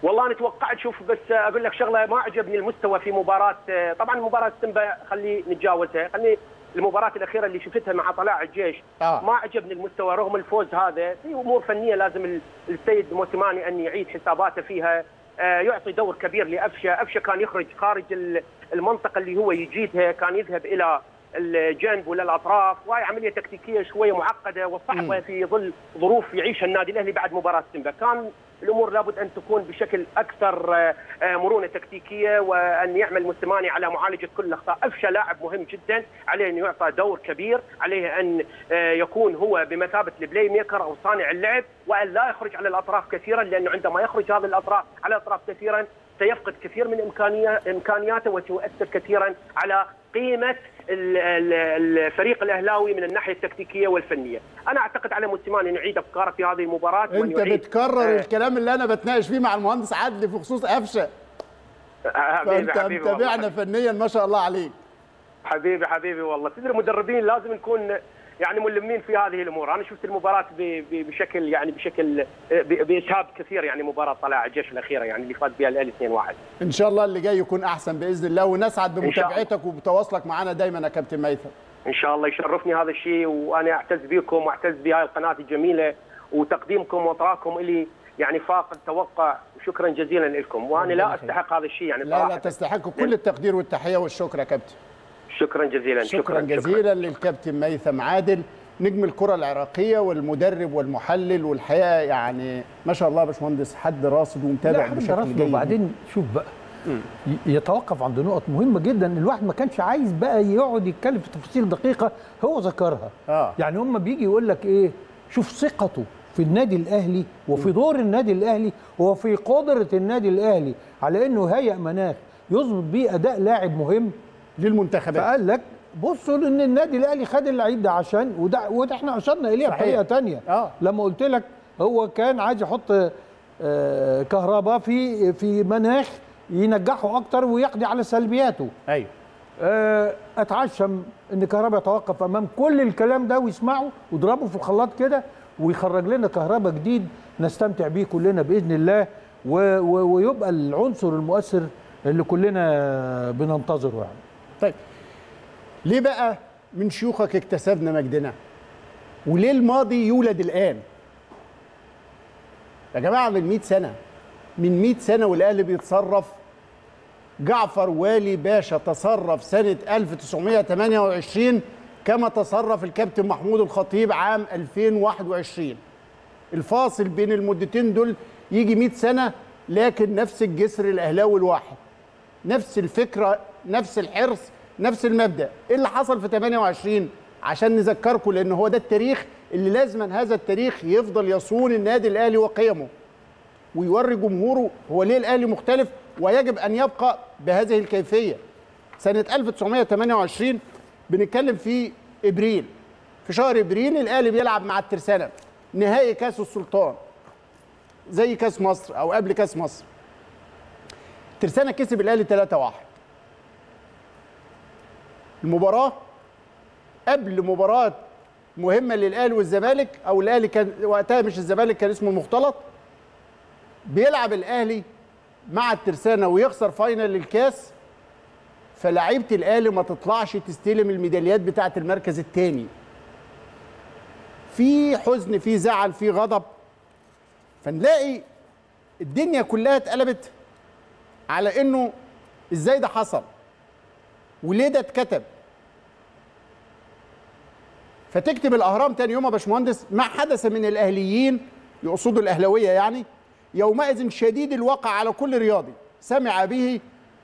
والله أنا توقعت شوف بس أقول لك شغلة ما عجبني المستوى في مباراة طبعا مباراة سيمبا خلي نتجاوزها خلي المباراة الأخيرة اللي شفتها مع طلائع الجيش آه. ما عجبني المستوى رغم الفوز هذا في أمور فنية لازم ال- السيد موسيماني أن يعيد حساباته فيها آه، يعطي دور كبير لأفشة أفشة كان يخرج خارج ال- المنطقة اللي هو يجيدها كان يذهب إلى الجنب ولا الأطراف وهي عملية تكتيكية شوية معقدة وصعبة في ظل ظروف يعيشها النادي الأهلي بعد مباراة سيمبا. كان الأمور لابد أن تكون بشكل أكثر آه، آه، مرونة تكتيكية وأن يعمل موسيماني على معالجة كل الأخطاء، أفشى لاعب مهم جدا، عليه أن يعطى دور كبير، عليه أن آه، يكون هو بمثابة ال playmaker أو صانع اللعب وأن لا يخرج على الأطراف كثيرا لأنه عندما يخرج هذا الأطراف على الأطراف كثيرا سيفقد كثير من امكانيه إمكانياته وتؤثر كثيرا على قيمة الفريق الأهلاوي من الناحية التكتيكية والفنية، أنا أعتقد على موسيماني أن يعيد افكاره في هذه المباراة أنت بتكرر آه، الكلام اللي أنا بتناقش فيه مع المهندس عدلي في خصوص قفشه فانت حبيبي والله. متابعنا فنيا ما شاء الله عليك. حبيبي حبيبي والله. تدري المدربين لازم نكون يعني ملمين في هذه الأمور. أنا شفت المباراة بشكل يعني بشكل باسهاب كثير يعني مباراة طلائع الجيش الأخيرة يعني اللي فاز بها الاهلي 2-1 إن شاء الله اللي جاي يكون أحسن بإذن الله ونسعد. بمتابعتك وبتواصلك معانا دايما يا كابتن ميثم. إن شاء الله يشرفني هذا الشيء وأنا أعتز بكم وأعتز بهاي القناة الجميلة وتقديمكم واطراءكم لي يعني فاق التوقع. وشكرا جزيلا لكم وأنا لا أستحق هذا الشيء يعني لا لا تستحق كل التقدير والتحية والشكر يا كابتن. شكرا جزيلا شكرا جزيلا للكابتن ميثم عادل. نجم الكرة العراقية والمدرب والمحلل والحقيقة يعني ما شاء الله يا باشمهندس حد راصد ومتابع بشكل جيد. وبعدين شوف بقى يتوقف عند نقط مهمة جدا. الواحد ما كانش عايز بقى يقعد يتكلم في تفاصيل دقيقة هو ذكرها. آه. يعني هم بيجي يقول لك إيه شوف ثقته في النادي الأهلي وفي دور النادي الأهلي وفي قدرة النادي الأهلي على إنه هيئ مناخ يظبط بيه أداء لاعب مهم. للمنتخبات. فقال لك بصوا ان النادي الأهلي خد اللعيب ده عشان وده وده إحنا اشرنا اليها. بطريقه تانية. آه. لما قلت لك هو كان عايز يحط آه، كهرباء في في مناخ ينجحه أكتر ويقضي على سلبياته. أيوه. آه، أتعشم إن كهربا يتوقف أمام كل الكلام ده ويسمعه ويضربه في الخلاط كده ويخرج لنا كهربا جديد نستمتع بيه كلنا بإذن الله و و ويبقى العنصر المؤثر اللي كلنا بننتظره يعني. طيب. ليه بقى من شيوخك اكتسبنا مجدنا؟ وليه الماضي يولد الآن؟ يا جماعة من 100 سنة من 100 سنة والاهلي بيتصرف جعفر والي باشا تصرف سنة 1928 كما تصرف الكابتن محمود الخطيب عام 2021 الفاصل بين المدتين دول يجي 100 سنة لكن نفس الجسر الأهلاوي الواحد نفس الفكرة نفس الحرص نفس المبدأ. إيه اللي حصل في 28 عشان نذكركم لأن هو ده التاريخ اللي لازما هذا التاريخ يفضل يصون النادي الأهلي وقيمه. ويوري جمهوره هو ليه الأهلي مختلف ويجب أن يبقى بهذه الكيفية. سنة 1928 بنتكلم في إبريل. في شهر إبريل الأهلي بيلعب مع الترسانة. نهائي كأس السلطان. زي كأس مصر أو قبل كأس مصر. ترسانة كسب الأهلي 3-1 المباراة. قبل مباراة مهمة للأهلي والزمالك أو الأهلي كان وقتها مش الزمالك كان اسمه المختلط. بيلعب الأهلي مع الترسانة ويخسر فاينل الكاس. فلاعيبه الأهلي ما تطلعش تستلم الميداليات بتاعة المركز الثاني. في حزن في زعل في غضب. فنلاقي الدنيا كلها اتقلبت على إنه إزاي ده حصل. وليه ده اتكتب؟ فتكتب الأهرام تاني يوم يا باشمهندس ما حدث من الأهليين يقصدوا الأهلاوية يعني يومئذ شديد الوقع على كل رياضي. سمع به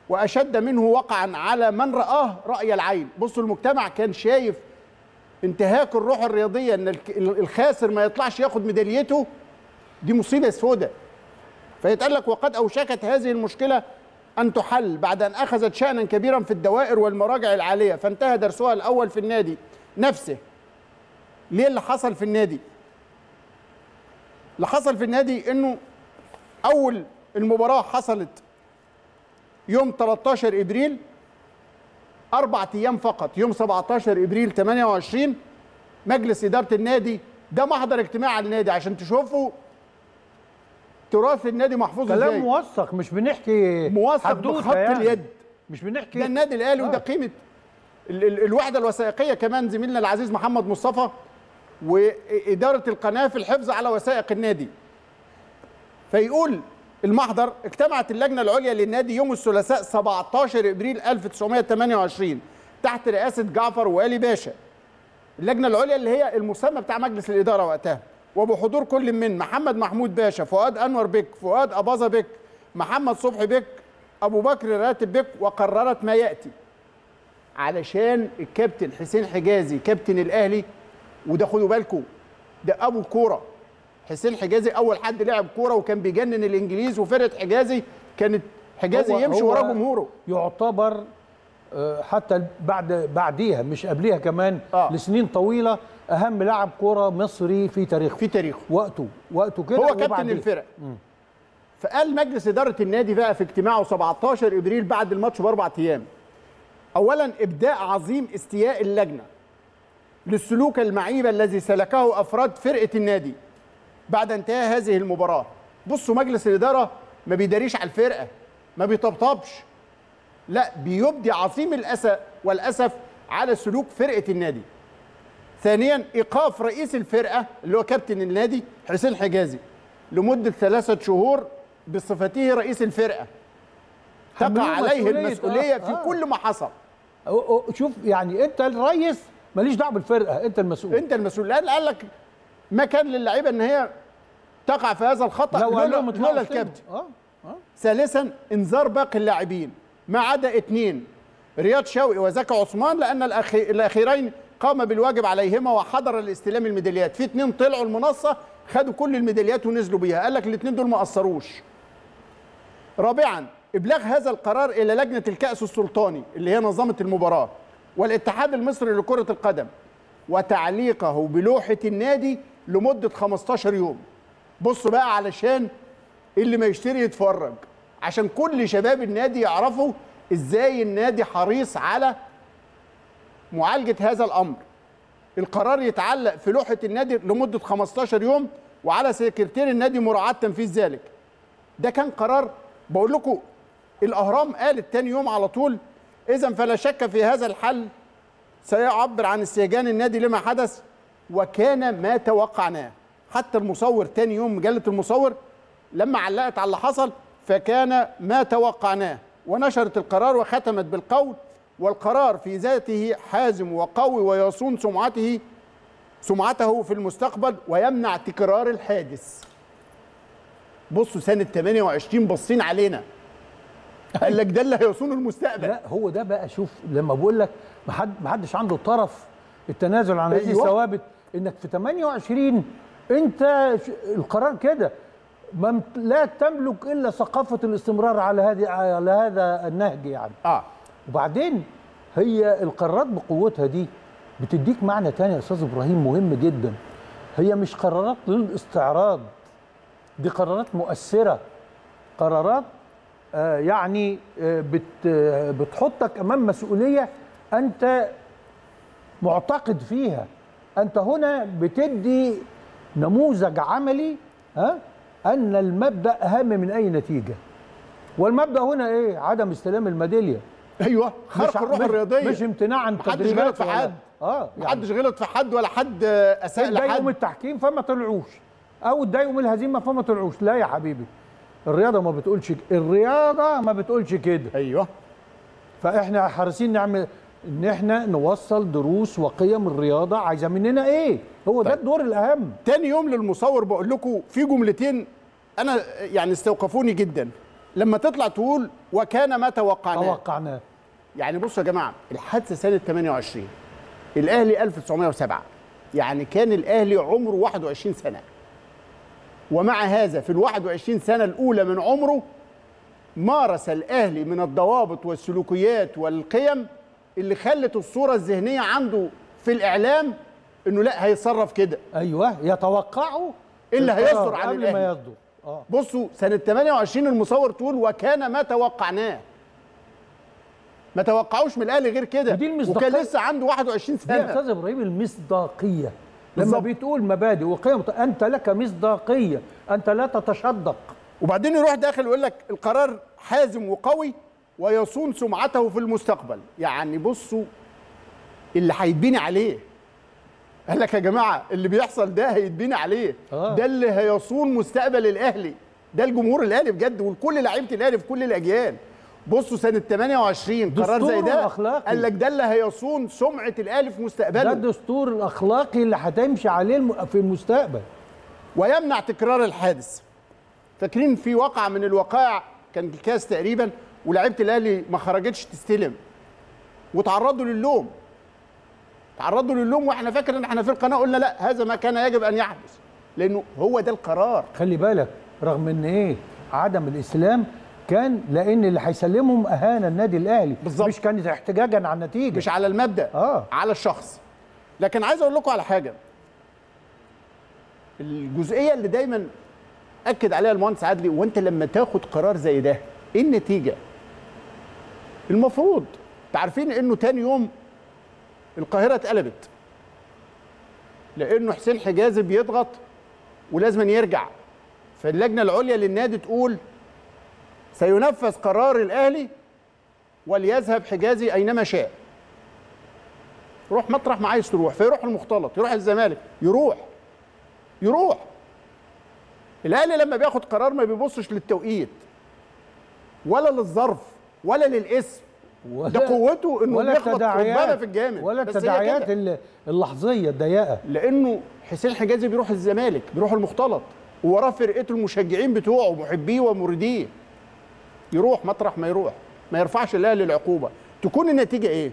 وأشد منه وقعا على من رآه رأي العين. بصوا المجتمع كان شايف انتهاك الروح الرياضية إن الخاسر ما يطلعش ياخد ميداليته. دي مصيبة سوداء فيتقال لك وقد أوشكت هذه المشكلة أن تحل بعد أن أخذت شانا كبيرا في الدوائر والمراجع العالية. فانتهى درسها الأول في النادي. نفسه ليه اللي حصل في النادي اللي حصل في النادي إنه أول المباراة حصلت يوم 13 إبريل أربع أيام فقط يوم 17 إبريل 28 مجلس إدارة النادي ده محضر اجتماع على النادي عشان تشوفوا تراث النادي محفوظ كلام إزاي موثق مش بنحكي موثق بخط يعني. اليد مش بنحكي ده النادي الأهلي وده آه. قيمة ال- ال- الوحدة الوثائقية كمان زميلنا العزيز محمد مصطفى وإدارة القناة في الحفظ على وثائق النادي. فيقول المحضر اجتمعت اللجنة العليا للنادي يوم الثلاثاء 17 إبريل 1928 تحت رئاسة جعفر وآلي باشا. اللجنة العليا اللي هي المسمى بتاع مجلس الإدارة وقتها. وبحضور كل من محمد محمود باشا فؤاد أنور بك فؤاد أباظة بك محمد صبحي بك أبو بكر راتب بك وقررت ما يأتي. علشان الكابتن حسين حجازي كابتن الأهلي وده خدوا بالكم ده أبو الكوره حسين حجازي أول حد لعب كورة وكان بيجنن الإنجليز وفرقة حجازي كانت حجازي هو- يمشي هو ورا جمهوره. يعتبر آه، حتى بعد بعديها مش قبليها كمان آه. لسنين طويلة أهم لاعب كورة مصري في تاريخه. في تاريخه. وقته وقته كده هو كابتن. الفرق. فقال مجلس إدارة النادي بقى في اجتماعه 17 إبريل بعد الماتش بأربع أيام اولا ابداء عظيم استياء اللجنة. للسلوك المعيب الذي سلكه أفراد فرقة النادي. بعد انتهاء هذه المباراة بصوا مجلس الإدارة ما بيداريش على الفرقة ما بيطبطبش. لا بيبدي عظيم الأسى والأسف على سلوك فرقة النادي. ثانيا إيقاف رئيس الفرقة اللي هو كابتن النادي حسين حجازي لمدة ثلاثة شهور بصفته رئيس الفرقة. تقع عليه مسؤولية. المسؤولية آه، في آه. كل ما حصل. شوف يعني أنت الريس ماليش دعوة بالفرقة أنت المسؤول. أنت المسؤول. لأن قال لك ما كان للعيبة إن هي تقع في هذا الخطأ. لو قال لولا. الكابتن. آه ثالثا انذار باقي اللاعبين. ما عدا اثنين رياض شوقي وزكي عثمان لأن الأخي- الأخيرين قام بالواجب عليهما وحضر الاستلام الميداليات. في اتنين طلعوا المنصة خدوا كل الميداليات ونزلوا بيها. قال لك الاتنين دول ما قصروش رابعا إبلاغ هذا القرار إلى لجنة الكأس السلطاني اللي هي نظمت المباراة. والاتحاد المصري لكرة القدم وتعليقه بلوحة النادي لمدة 15 يوم. بصوا بقى علشان اللي ما يشتري يتفرج. عشان كل شباب النادي يعرفوا إزاي النادي حريص على معالجة هذا الأمر. القرار يتعلق في لوحة النادي لمدة 15 يوم وعلى سكرتير النادي مراعاة تنفيذ ذلك. ده كان قرار بقول لكم الأهرام قالت تاني يوم على طول إذا فلا شك في هذا الحل. سيعبر عن استهجان النادي لما حدث وكان ما توقعناه. حتى المصور تاني يوم مجله المصور لما علقت على اللي حصل فكان ما توقعناه. ونشرت القرار وختمت بالقول. والقرار في ذاته حازم وقوي ويصون سمعته سمعته في المستقبل ويمنع تكرار الحادث. بصوا سنة 28 باصين علينا. قال لك ده اللي هيصون المستقبل. لا هو ده بقى شوف لما بقول لك ما حد ما حدش عنده طرف التنازل عن هذه أيوة. الثوابت إنك في 28 أنت القرار كده. لا تملك إلا ثقافة الاستمرار على هذه على هذا النهج يعني. آه. وبعدين هي القرارات بقوتها دي بتديك معنى تاني يا أستاذ إبراهيم مهم جدا. هي مش قرارات للاستعراض دي قرارات مؤثرة. قرارات يعني آه آه بتحطك أمام مسؤولية أنت معتقد فيها. أنت هنا بتدي نموذج عملي ها أن المبدأ أهم من أي نتيجة. والمبدأ هنا إيه؟ عدم استلام الميدالية. أيوه. خرق الروح الرياضية. مش امتناع عن محدش تدريبات غلط في حد. آه يعني. محدش غلط في حد ولا حد آه، أساء اتضايقوا من لحد التحكيم فما طلعوش أو اتضايقوا من الهزيمة فما طلعوش لا يا حبيبي. الرياضة ما بتقولش الرياضة ما بتقولش كده. أيوه. فإحنا حريصين نعمل إن إحنا نوصل دروس وقيم الرياضة. عايزة مننا إيه؟ هو ده طيب. الدور الأهم. تاني يوم للمصور بقول لكم في جملتين أنا يعني استوقفوني جدا. لما تطلع تقول وكان ما توقعناه. توقعناه. يعني بصوا يا جماعة الحادثة سنة 28 الأهلي 1907 يعني كان الأهلي عمره 21 سنة. ومع هذا في ال 21 سنة الأولى من عمره مارس الاهلي من الضوابط والسلوكيات والقيم اللي خلت الصورة الذهنية عنده في الإعلام إنه لا هيتصرف كده. أيوه يتوقعوا اللي هيصدر عن قبل ما الأهلي. يصدر. آه. بصوا سنة 28 المصور تقول وكان ما توقعناه. ما توقعوش من الاهلي غير كده. ودي المصداقية. وكان لسه عنده 21 دي يا سنة. أستاذ إبراهيم المصداقية. لما. بتقول مبادئ وقيم أنت لك مصداقية أنت لا تتشدق. وبعدين يروح داخل ويقول لك القرار حازم وقوي ويصون سمعته في المستقبل. يعني بصوا اللي هيتبني عليه. قال لك يا جماعة اللي بيحصل ده هيتبني عليه. آه. ده اللي هيصون مستقبل الأهلي. ده الجمهور الأهلي بجد وكل لعيبة الأهلي في كل الأجيال. بصوا سنة 28 قرار زي ده الأخلاقي. قال لك ده اللي هيصون سمعة الاهلي في ده مستقبله الدستور الأخلاقي اللي هتمشي عليه في المستقبل. ويمنع تكرار الحادث. فاكرين في واقعة من الوقائع كان الكاس تقريبا ولاعيبه الأهلي ما خرجتش تستلم. وتعرضوا للوم. تعرضوا للوم وإحنا فاكر إن إحنا في القناة قلنا لا هذا ما كان يجب أن يحدث. لأنه هو ده القرار. خلي بالك رغم إن إيه؟ عدم الإسلام كان لأن اللي هيسلمهم أهانة النادي الأهلي. بالظبط. مش كانت احتجاجا على النتيجة. مش على المبدأ. آه. على الشخص. لكن عايز أقول لكم على حاجة. الجزئية اللي دايما أكد عليها المهندس عدلي وأنت لما تاخد قرار زي ده إيه النتيجة؟ المفروض تعرفين إنه تاني يوم القاهرة اتقلبت. لأنه حسين حجازي بيضغط ولازم يرجع. فاللجنة العليا للنادي تقول سينفذ قرار الأهلي وليذهب حجازي أينما شاء. روح مطرح ما عايز تروح فيروح المختلط يروح الزمالك يروح يروح. الأهلي لما بياخد قرار ما بيبصش للتوقيت ولا للظرف ولا للاسم. ولا ده قوته إنه ولا التداعيات ربما في الجامد. ولا التداعيات اللحظية الضيقة. لأنه حسين حجازي بيروح الزمالك بيروح المختلط ووراه فرقته المشجعين بتوعه محبيه ومريديه. يروح مطرح ما يروح. ما يرفعش الاهلي العقوبه تكون النتيجة إيه؟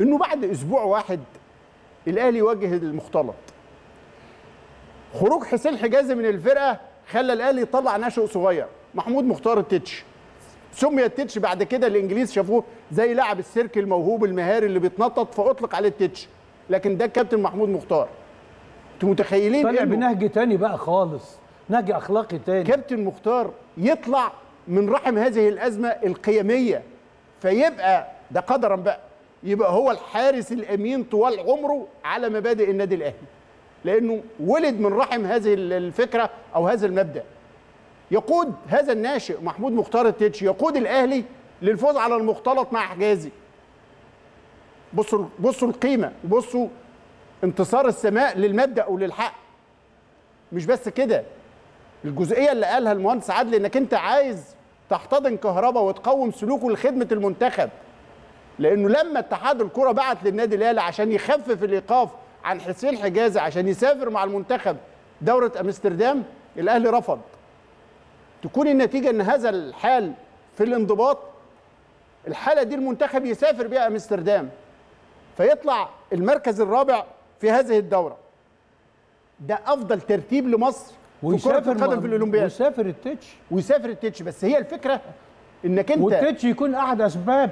إنه بعد أسبوع واحد الأهلي يواجه المختلط. خروج حسين حجازي من الفرقة خلى الأهلي يطلع ناشئ صغير. محمود مختار التتش. سمي التتش بعد كده الإنجليز شافوه زي لاعب السيرك الموهوب المهاري اللي بيتنطط فأطلق عليه التتش. لكن ده الكابتن محمود مختار. أنتوا متخيلين طلع بنهج تاني بقى خالص. نهج أخلاقي تاني. كابتن مختار يطلع من رحم هذه الأزمة القيمية. فيبقى ده قدرا بقى. يبقى هو الحارس الأمين طوال عمره على مبادئ النادي الأهلي. لأنه ولد من رحم هذه الفكرة أو هذا المبدأ. يقود هذا الناشئ محمود مختار التتش يقود الأهلي للفوز على المختلط مع حجازي. بصوا بصوا القيمة بصوا انتصار السماء للمبدأ أو للحق مش بس كده الجزئية اللي قالها المهندس عادل إنك أنت عايز تحتضن كهربا وتقوم سلوكه لخدمه المنتخب. لأنه لما اتحاد الكرة بعت للنادي الأهلي عشان يخفف الإيقاف عن حسين حجازي عشان يسافر مع المنتخب دورة أمستردام الأهلي رفض. تكون النتيجة إن هذا الحال في الانضباط الحالة دي المنتخب يسافر بيها أمستردام. فيطلع المركز الرابع في هذه الدورة. ده أفضل ترتيب لمصر كره القدم في الأولمبياد. ويسافر التتش. ويسافر التتش بس هي الفكرة إنك أنت والتتش يكون أحد أسباب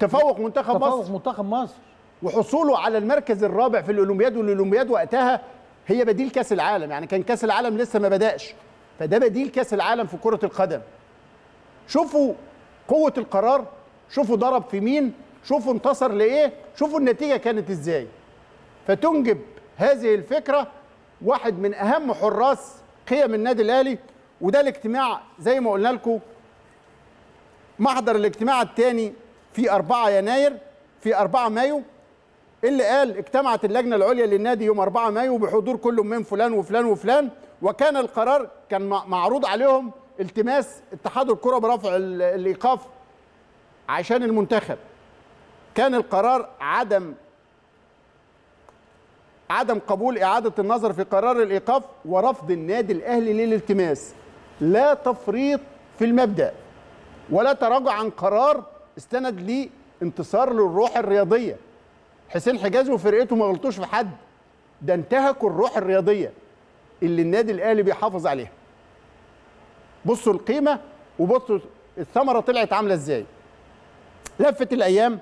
تفوق منتخب تفوق مصر. منتخب مصر. وحصوله على المركز الرابع في الأولمبياد والأولمبياد وقتها هي بديل كأس العالم يعني كان كأس العالم لسه ما بدأش. فده بديل كأس العالم في كرة القدم. شوفوا قوة القرار شوفوا ضرب في مين شوفوا انتصر لإيه شوفوا النتيجة كانت إزاي. فتنجب هذه الفكرة واحد من أهم حراس قيم النادي الأهلي وده الاجتماع زي ما قلنا لكم محضر الاجتماع الثاني في 4 يناير في 4 مايو اللي قال اجتمعت اللجنة العليا للنادي يوم 4 مايو بحضور كل من فلان وفلان وفلان وكان القرار كان مع- معروض عليهم التماس اتحاد الكرة برفع ال- الإيقاف عشان المنتخب. كان القرار عدم عدم قبول إعادة النظر في قرار الإيقاف ورفض النادي الأهلي للالتماس. لا تفريط في المبدأ ولا تراجع عن قرار استند لانتصار للروح الرياضية. حسين حجازي وفرقته ما غلطوش في حد. ده انتهكوا الروح الرياضية اللي النادي الأهلي بيحافظ عليها. بصوا القيمة وبصوا الثمرة طلعت عاملة إزاي. لفت الأيام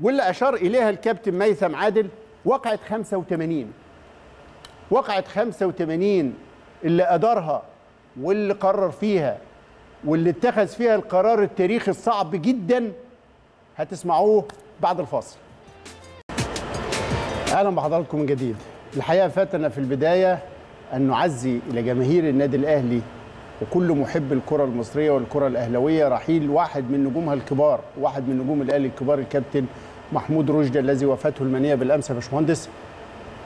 واللي أشار إليها الكابتن ميثم عادل وقعت 85 وقعت 85 اللي أدارها واللي قرر فيها واللي اتخذ فيها القرار التاريخي الصعب جدا هتسمعوه بعد الفاصل. أهلا بحضراتكم من جديد. الحقيقة فاتنا في البداية أن نعزي إلى جماهير النادي الأهلي وكل محب الكرة المصرية والكرة الأهلاوية رحيل واحد من نجومها الكبار واحد من نجوم الأهلي الكبار الكابتن محمود رشدي اللي وافته المنية بالأمس يا باشمهندس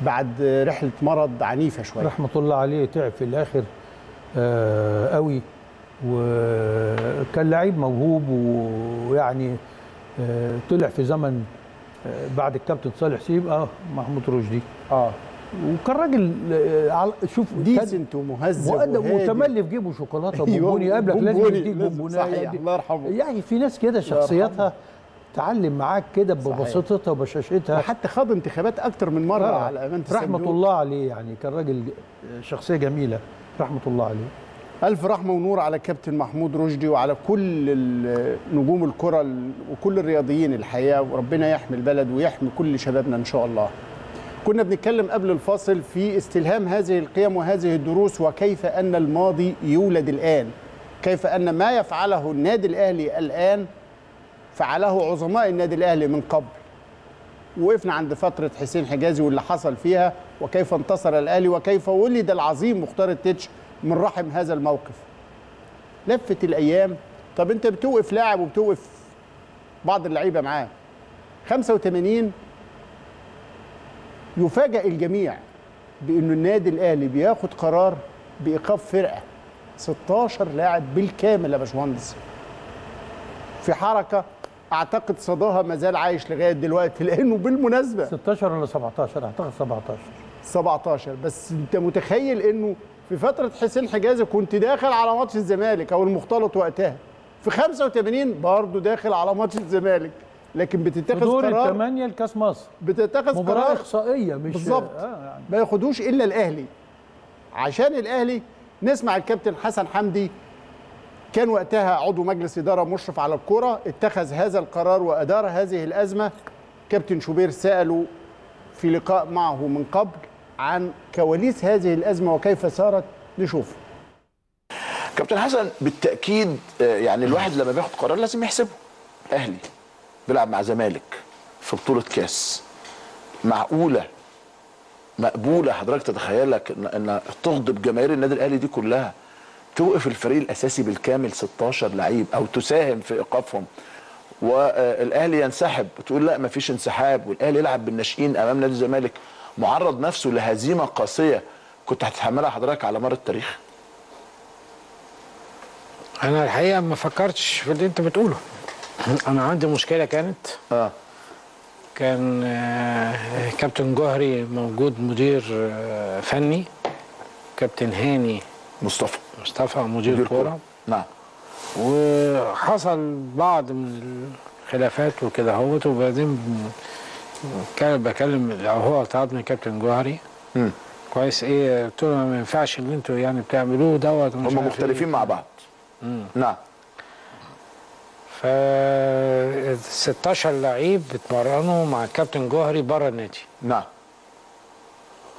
بعد رحلة مرض عنيفة شوية. رحمة الله عليه تعب في الآخر آه قوي. وكان لعيب موهوب ويعني آه طلع في زمن آه بعد الكابتن صالح سيب. آه محمود رشدي آه. وكان راجل شوف decent ومهذب مؤدب وهادي. وتملي في جيبه شوكولاته بونبوني يقابلك لازم يديك بونبونايه صحيح،. الله يرحمه. يعني في ناس كده شخصياتها تعلم معاك كده ببساطتها وبشاشتها. وحتى خاض انتخابات أكتر من مرة آه، على امانه رحمة. الله عليه يعني كان راجل شخصية جميلة رحمة الله عليه. ألف رحمة ونور على كابتن محمود رشدي وعلى كل نجوم الكرة ال- وكل الرياضيين الحقيقة. وربنا يحمي البلد ويحمي كل شبابنا إن شاء الله. كنا بنتكلم قبل الفاصل في استلهام هذه القيم وهذه الدروس وكيف أن الماضي يولد الآن. كيف أن ما يفعله النادي الأهلي الآن فعله عظماء النادي الأهلي من قبل. وقفنا عند فترة حسين حجازي واللي حصل فيها وكيف انتصر الأهلي وكيف ولد العظيم مختار التتش من رحم هذا الموقف. لفت الأيام. طب أنت بتوقف لاعب وبتوقف بعض اللعيبة معاه. 85 يفاجأ الجميع بأنه النادي الأهلي بياخد قرار بإيقاف فرقة. 16 لاعب بالكامل يا باشمهندس. في حركة أعتقد صداها ما زال عايش لغاية دلوقتي لأنه بالمناسبة 16 ولا 17 أعتقد 17 17 بس أنت متخيل إنه في فترة حسين حجازي كنت داخل على ماتش الزمالك أو المختلط وقتها؟ في 85 برضه داخل على ماتش الزمالك لكن بتتخذ دور قرار الثمانيه لكأس مصر. بتتخذ مباراة قرار إقصائية مش بالظبط. آه يعني. ما ياخدوش إلا الأهلي. عشان الأهلي نسمع الكابتن حسن حمدي كان وقتها عضو مجلس إدارة مشرف على الكرة اتخذ هذا القرار وأدار هذه الأزمة. كابتن شوبير ساله في لقاء معه من قبل عن كواليس هذه الأزمة وكيف سارت نشوف. كابتن حسن بالتأكيد آه، يعني الواحد لما بياخد قرار لازم يحسبه. أهلي بيلعب مع زمالك في بطولة كاس. معقولة مقبولة حضرتك تتخيلك ان, إن تغضب جماهير النادي الأهلي دي كلها؟ توقف الفريق الأساسي بالكامل 16 لعيب أو تساهم في إيقافهم. والأهلي ينسحب. تقول لا مفيش انسحاب. والأهلي يلعب بالناشئين أمام نادي الزمالك. معرض نفسه لهزيمة قاسية. كنت هتتحملها حضرتك على مر التاريخ؟ أنا الحقيقة ما فكرتش في اللي أنت بتقوله. أنا عندي مشكلة كانت. آه. كان آه، كابتن جوهري موجود مدير آه، فني. كابتن هاني مصطفى. مصطفى مدير مدير كورة. نعم. وحصل بعض من الخلافات وكده هوت وبعدين كان بكلم هو طلبني كابتن جوهري. كويس. إيه قلت له ما ينفعش اللي أنتوا يعني بتعملوه دوت هم مختلفين إيه. مع بعض. نعم. ف 16 لعيب اتمرنوا مع الكابتن جوهري بره النادي. نعم.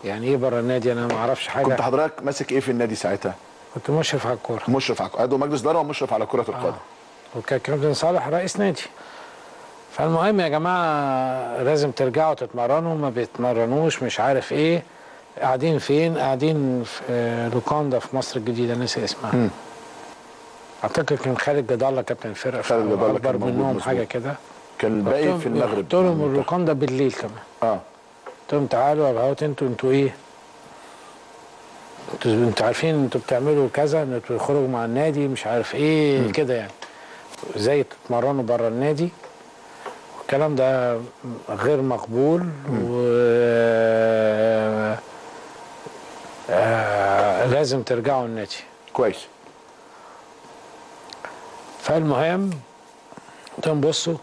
يعني إيه بره النادي؟ أنا ما أعرفش حاجة. كنت حضرتك ماسك إيه في النادي ساعتها؟ كنت مشرف على الكورة. مشرف على عضو مجلس إدارة ومشرف على كرة القدم. وكان كابتن صالح رئيس نادي. فالمهم يا جماعة لازم ترجعوا تتمرنوا ما بيتمرنوش مش عارف إيه. قاعدين فين؟ قاعدين في آه، لوكاندا في مصر الجديدة ناسي اسمها. أعتقد كان خالد جد الله كابتن الفرقه خالد جد الله اكبر منهم. حاجة كده. كان الباقي في المغرب. قلت لهم اللوكاندا بالليل كمان. آه. قلت لهم تعالوا يا بهوت أنتوا أنتوا إيه؟ أنتوا أنتوا عارفين أنتوا بتعملوا كذا أنتوا تخرجوا مع النادي مش عارف إيه كده يعني. إزاي تتمرنوا بره النادي؟ الكلام ده غير مقبول و آه لازم ترجعوا النادي. كويس. فالمهم قلت لهم بصوا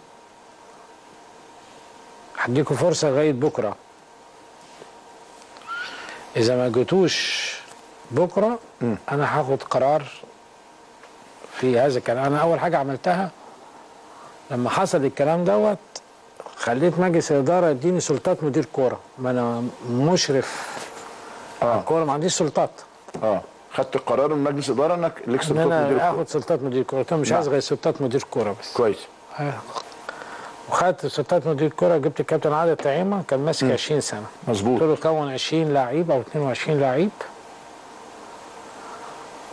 هديكوا فرصة لغاية بكرة. إذا ما جيتوش بكرة أنا هاخد قرار في هذا الكلام. أنا أول حاجة عملتها لما حصل الكلام دوت خليت مجلس الإدارة يديني سلطات مدير كورة. ما أنا مشرف على الكورة ما عنديش سلطات. آه. خدت قرار من مجلس اداره إنك ليك إن سلطات مدير أنا الكرة. آخد سلطات مدير لهم مش نعم. عايز غير سلطات مدير كورة بس. كويس. وخدت سلطات مدير كرة جبت الكابتن عادل طعيمة كان ماسك 20 سنة. مظبوط. قلت له كون 20 لعيب أو 22 لعيب.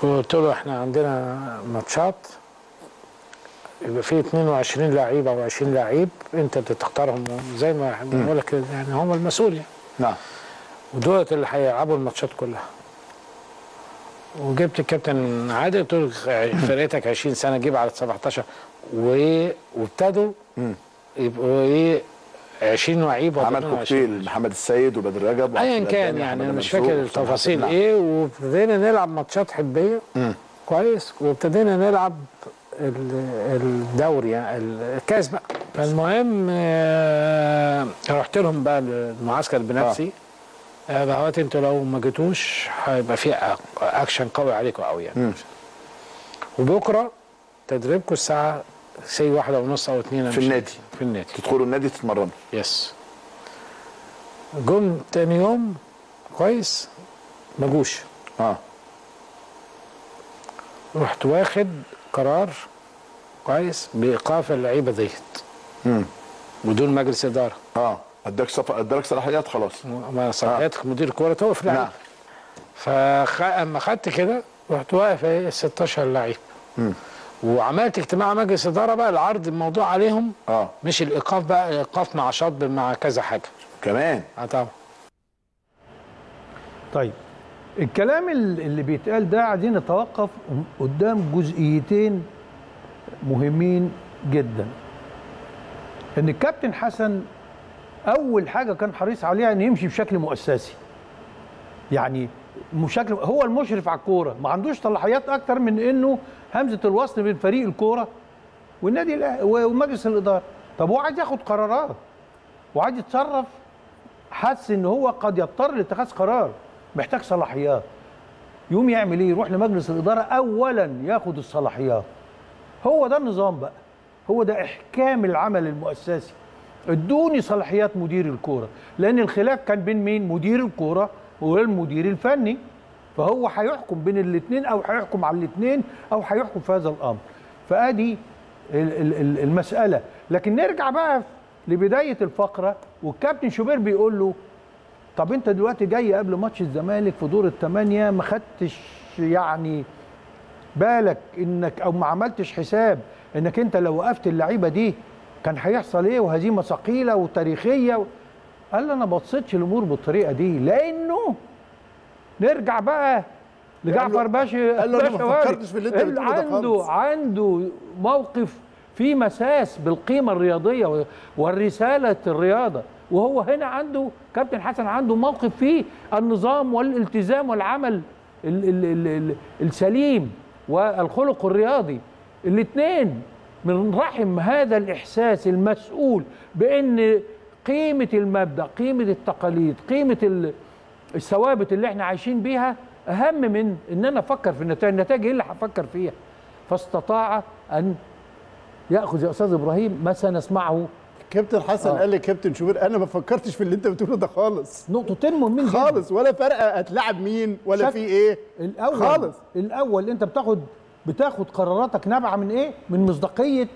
وقلت له إحنا عندنا ماتشات يبقى في 22 لعيب أو 20 لعيب أنت اللي تختارهم. زي ما بقول لك يعني هم المسؤول يعني. نعم. ودولت اللي هيلعبوا الماتشات كلها. وجبت الكابتن عادل قلت له فرقتك 20 سنة جيب على 17 و- وابتدوا يبقوا إيه 20 لعيب ولا عمل 22. كوكتيل محمد السيد وبدر رجب ايا كان يعني أنا مش فاكر التفاصيل. إيه وابتدينا نلعب ماتشات حبية. كويس. وابتدينا نلعب ال- الدوري ال- الكاس بقى. فالمهم آه، رحت لهم بقى المعسكر بنفسي. آه. دلوقتي أنتوا لو ما جيتوش هيبقى في أكشن قوي عليكم قوي يعني. وبكرة تدريبكم الساعة سي واحدة ونص أو اتنين في النادي. في النادي. تدخلوا النادي تتمرنوا. يس جم تاني يوم كويس. ما جوش. آه. رحت واخد قرار كويس بإيقاف اللعيبة ديت. بدون مجلس إدارة. آه. أداك صف... أداك صلاحيات خلاص. ما صلاحيات مدير الكوره توقف لعيب. نعم. فاما خدت كده رحت واقف إيه 16 لعيب. وعملت اجتماع مجلس إدارة بقى العرض الموضوع عليهم آه. مش الإيقاف بقى إيقاف مع شطب مع كذا حاجة. كمان؟ آه طبعا. طيب الكلام ال- اللي بيتقال ده عايزين نتوقف قدام جزئيتين مهمين جدا. إن الكابتن حسن أول حاجة كان حريص عليها إن يمشي بشكل مؤسسي. يعني بشكل هو المشرف على الكورة ما عندوش صلاحيات أكتر من إنه همزة الوصل بين فريق الكورة والنادي ومجلس الإدارة. طب هو عايز ياخد قرارات وعايز يتصرف. حس إن هو قد يضطر لاتخاذ قرار. محتاج صلاحيات. يقوم يعمل إيه؟ يروح لمجلس الإدارة اولا ياخد الصلاحيات. هو ده النظام بقى. هو ده إحكام العمل المؤسسي. ادوني صلاحيات مدير الكورة. لأن الخلاف كان بين مين؟ مدير الكورة والمدير الفني. فهو هيحكم بين الاثنين أو هيحكم على الاثنين أو هيحكم في هذا الأمر. فأدي ال- ال- ال- المسألة. لكن نرجع بقى لبداية الفقرة والكابتن شوبير بيقول له طب أنت دلوقتي جاي قبل ماتش الزمالك في دور الثمانيه ما خدتش يعني بالك إنك أو ما عملتش حساب إنك أنت لو وقفت اللعيبة دي كان هيحصل إيه؟ وهزيمة ثقيلة وتاريخية. قال له أنا ما بصيتش الأمور بالطريقة دي لأنه نرجع بقى لجعفر باشا قال له أنا ما. فكرتش في اللي أنت بتقوله ده عنده خالص. عنده موقف فيه مساس بالقيمة الرياضية والرسالة الرياضة وهو هنا عنده كابتن حسن عنده موقف فيه النظام والالتزام والعمل ال ال ال ال السليم والخلق الرياضي الاثنين من رحم هذا الإحساس المسؤول بأن قيمة المبدأ قيمة التقاليد قيمة ال- الثوابت اللي إحنا عايشين بيها أهم من إن أنا أفكر في النتائج. النتائج إيه اللي هفكر فيها. فاستطاع أن يأخذ يا أستاذ إبراهيم ما سنسمعه. كابتن حسن آه. قال لي كابتن شوبير أنا ما فكرتش في اللي أنت بتقوله ده خالص. نقطتين مهمين جدا. خالص ولا فارقه هتلاعب مين ولا في إيه. الأول خالص. الأول أنت بتاخد بتاخد قراراتك نابعة من إيه؟ من مصداقية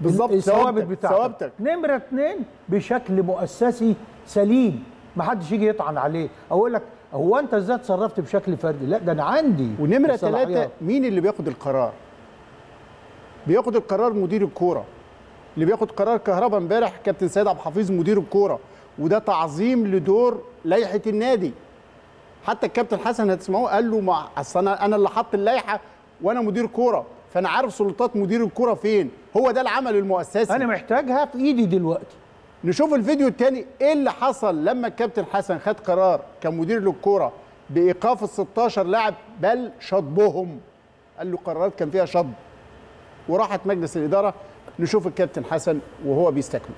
بالظبط، الثوابت بتاعتك. ثوابتك. نمرة اتنين بشكل مؤسسي سليم. ما حدش يجي يطعن عليه. أو يقول لك هو أنت إزاي اتصرفت بشكل فردي؟ لا ده أنا عندي. ونمرة. ثلاثة مين اللي بياخد القرار؟ بياخد القرار مدير الكورة. اللي بياخد قرار كهرباء امبارح كابتن سيد عبد الحفيظ مدير الكورة. وده تعظيم لدور لائحة النادي. حتى الكابتن حسن هتسمعوه قال له مع أصل أنا أنا اللي حط اللائحة وأنا مدير كورة. فأنا عارف سلطات مدير الكورة فين. هو ده العمل المؤسسي. أنا محتاجها في إيدي دلوقتي. نشوف الفيديو الثاني إيه اللي حصل لما الكابتن حسن خد قرار كمدير للكورة بإيقاف ال 16 لاعب بل شطبهم. قال له قرارات كان فيها شطب. وراحت مجلس الإدارة نشوف الكابتن حسن وهو بيستكمل.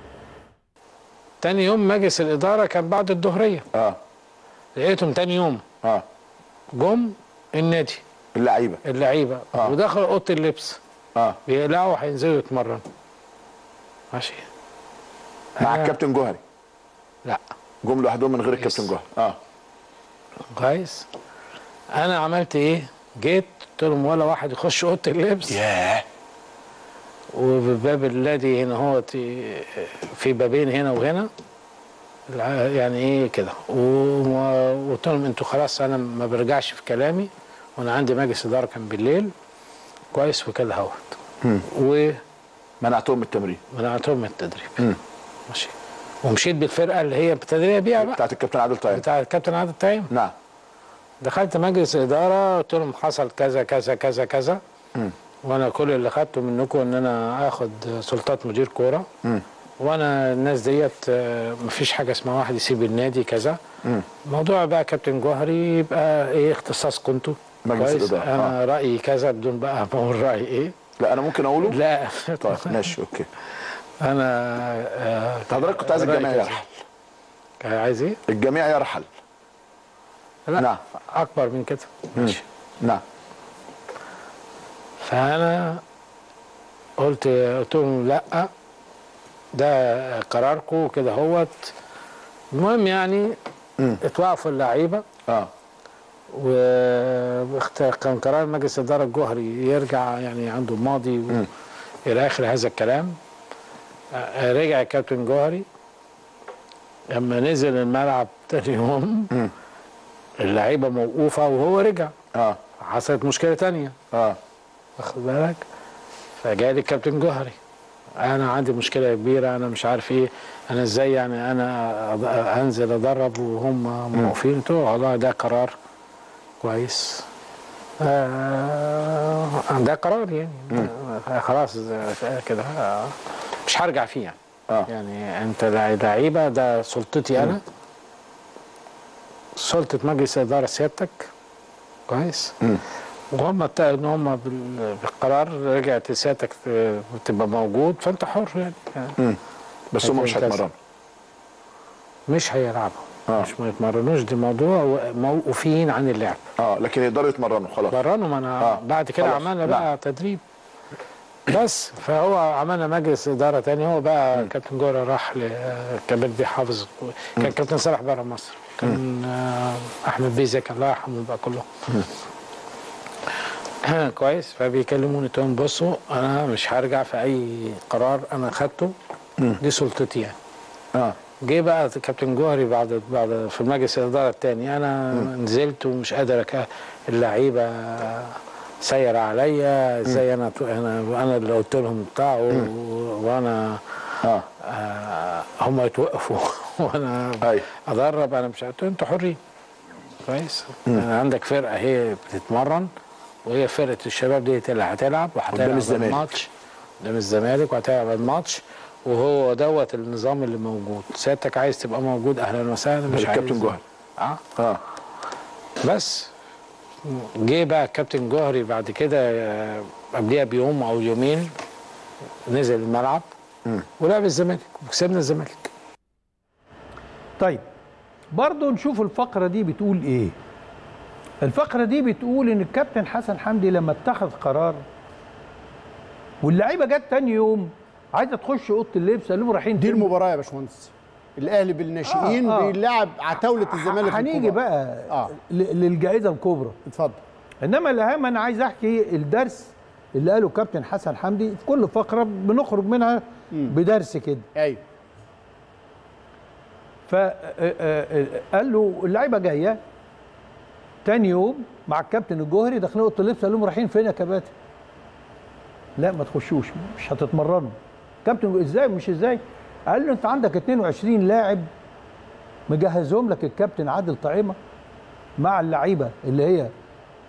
تاني يوم مجلس الإدارة كان بعد الظهرية. آه. لقيتهم تاني يوم. آه. جم النادي. اللعيبة. اللعيبة. آه. ودخلوا أوضة اللبس. آه. بيقلعوا هينزلوا يتمرنوا. ماشي. مع. الكابتن جوهري. لا. جم لوحدهم من غير الكابتن جوهري. آه. كويس. أنا عملت إيه؟ جيت قلت لهم ولا واحد يخش أوضة اللبس. ياه. وباب النادي هنا هو في بابين هنا وهنا. يعني إيه كده. وقلت لهم أنتوا خلاص أنا ما برجعش في كلامي. وأنا عندي مجلس إدارة كان بالليل. كويس وكده أهوت. منعتهم من التمرين. ومنعتهم من التدريب. ماشي. ومشيت بالفرقة اللي هي التدريب بيها بقى. بتاعت الكابتن عادل طيب بتاع الكابتن عادل طيب نعم. دخلت مجلس الاداره قلت لهم حصل كذا كذا كذا كذا. وأنا كل اللي خدته منكم إن أنا آخد سلطات مدير كورة. وأنا الناس ديت آه، مفيش حاجة اسمها واحد يسيب النادي كذا. موضوع بقى كابتن جوهري يبقى إيه اختصاصكم أنتوا مجلس؟ الإدارة، أنا رأيي كذا بدون بقى ما أقول رأيي إيه. لا أنا ممكن أقوله؟ لا. طيب ماشي أوكي. أنا آه، حضرتك كنت عايز الجميع. يرحل. عايز إيه؟ الجميع يرحل. لا نعم. أكبر من كده. ماشي. نعم. فأنا قلت قلت لهم لا ده قراركم كده هوت. المهم يعني اتوقفوا اللعيبة. آه. وكان قرار مجلس الاداره الجوهري يرجع يعني عنده ماضي و... إلى آخر هذا الكلام. رجع الكابتن جوهري. لما نزل الملعب تاني يوم اللعيبة موقوفة وهو رجع. آه. حصلت مشكلة تانية. آه. واخد بالك؟ فجالي الكابتن جوهري. أنا عندي مشكلة كبيرة أنا مش عارف إيه. أنا إزاي يعني أنا أنزل أدرب وهم موقفين قلت له والله ده قرار كويس. آه ده قرار يعني. آه خلاص آه، كده. آه مش هرجع فيه يعني. آه. يعني انت لع- لعيبة ده سلطتي أنا. سلطة مجلس إدارة سيادتك. كويس. وهم اتفقوا إن هم بال- بالقرار رجعت سيادتك تبقى موجود فأنت حر يعني. بس هم مش. هيتمرنوا. مش هيلعبوا. آه. مش ما يتمرنوش دي موضوع موقوفين عن اللعب. آه لكن يقدروا يتمرنوا خلاص. برنوا ما أنا آه، بعد كده. عملنا بقى تدريب. بس فهو عملنا مجلس إدارة تاني هو بقى كابتن جوهر راح لكابتن حافظ كان كابتن صلاح بره مصر. كان آه، أحمد بيزك الله يرحمه بقى كلهم كويس فبيكلموني تقول بصوا أنا مش هرجع في أي قرار أنا خدته. دي سلطتي يعني. آه. جه بقى كابتن جوهري بعد بعد في المجلس الإدارة الثاني أنا نزلت ومش قادر. اللعيبة سير عليا إزاي أنا أنا أنا اللي قلت لهم بتاع وأنا آه. آه هم يتوقفوا. وأنا أيوة. أدرب أنا مش عارف أنتوا حرين. كويس. عندك فرقة هي بتتمرن وهي فرقة الشباب دي اللي هتلعب وهتلعب. الماتش قدام الزمالك وهتلعب الماتش وهو دوت النظام اللي موجود. سيادتك عايز تبقى موجود أهلا وسهلا مش الكابتن عايز. جوهري. آه. آه. بس. جه بقى الكابتن جوهري بعد كده آه، قبليها بيوم أو يومين نزل الملعب ولعب الزمالك وكسبنا الزمالك. طيب برضو نشوف الفقرة دي بتقول إيه. الفقرة دي بتقول إن الكابتن حسن حمدي لما اتخذ قرار واللعيبة جت تاني يوم عايزة تخش أوضة اللبس قالوا لهم رايحين دي؟ المباراة يا باشمهندس. الأهلي بالناشئين آه، آه. بيلعب عتاوله الزمالك هنيجي. بقى آه. ل- للجائزة الكبرى اتفضل إنما الأهم أنا عايز أحكي الدرس اللي قاله كابتن حسن حمدي في كل فقرة بنخرج منها بدرس كده أيوه فقال له اللعيبة جاية تاني يوم مع الكابتن الجوهري داخلين أوضة اللبس قال لهم رايحين فين يا كباتن؟ لا ما تخشوش مش هتتمرنوا كابتن إزاي مش إزاي؟ قال له انت عندك 22 لاعب مجهزهم لك الكابتن عادل طعيمة مع اللعيبة اللي هي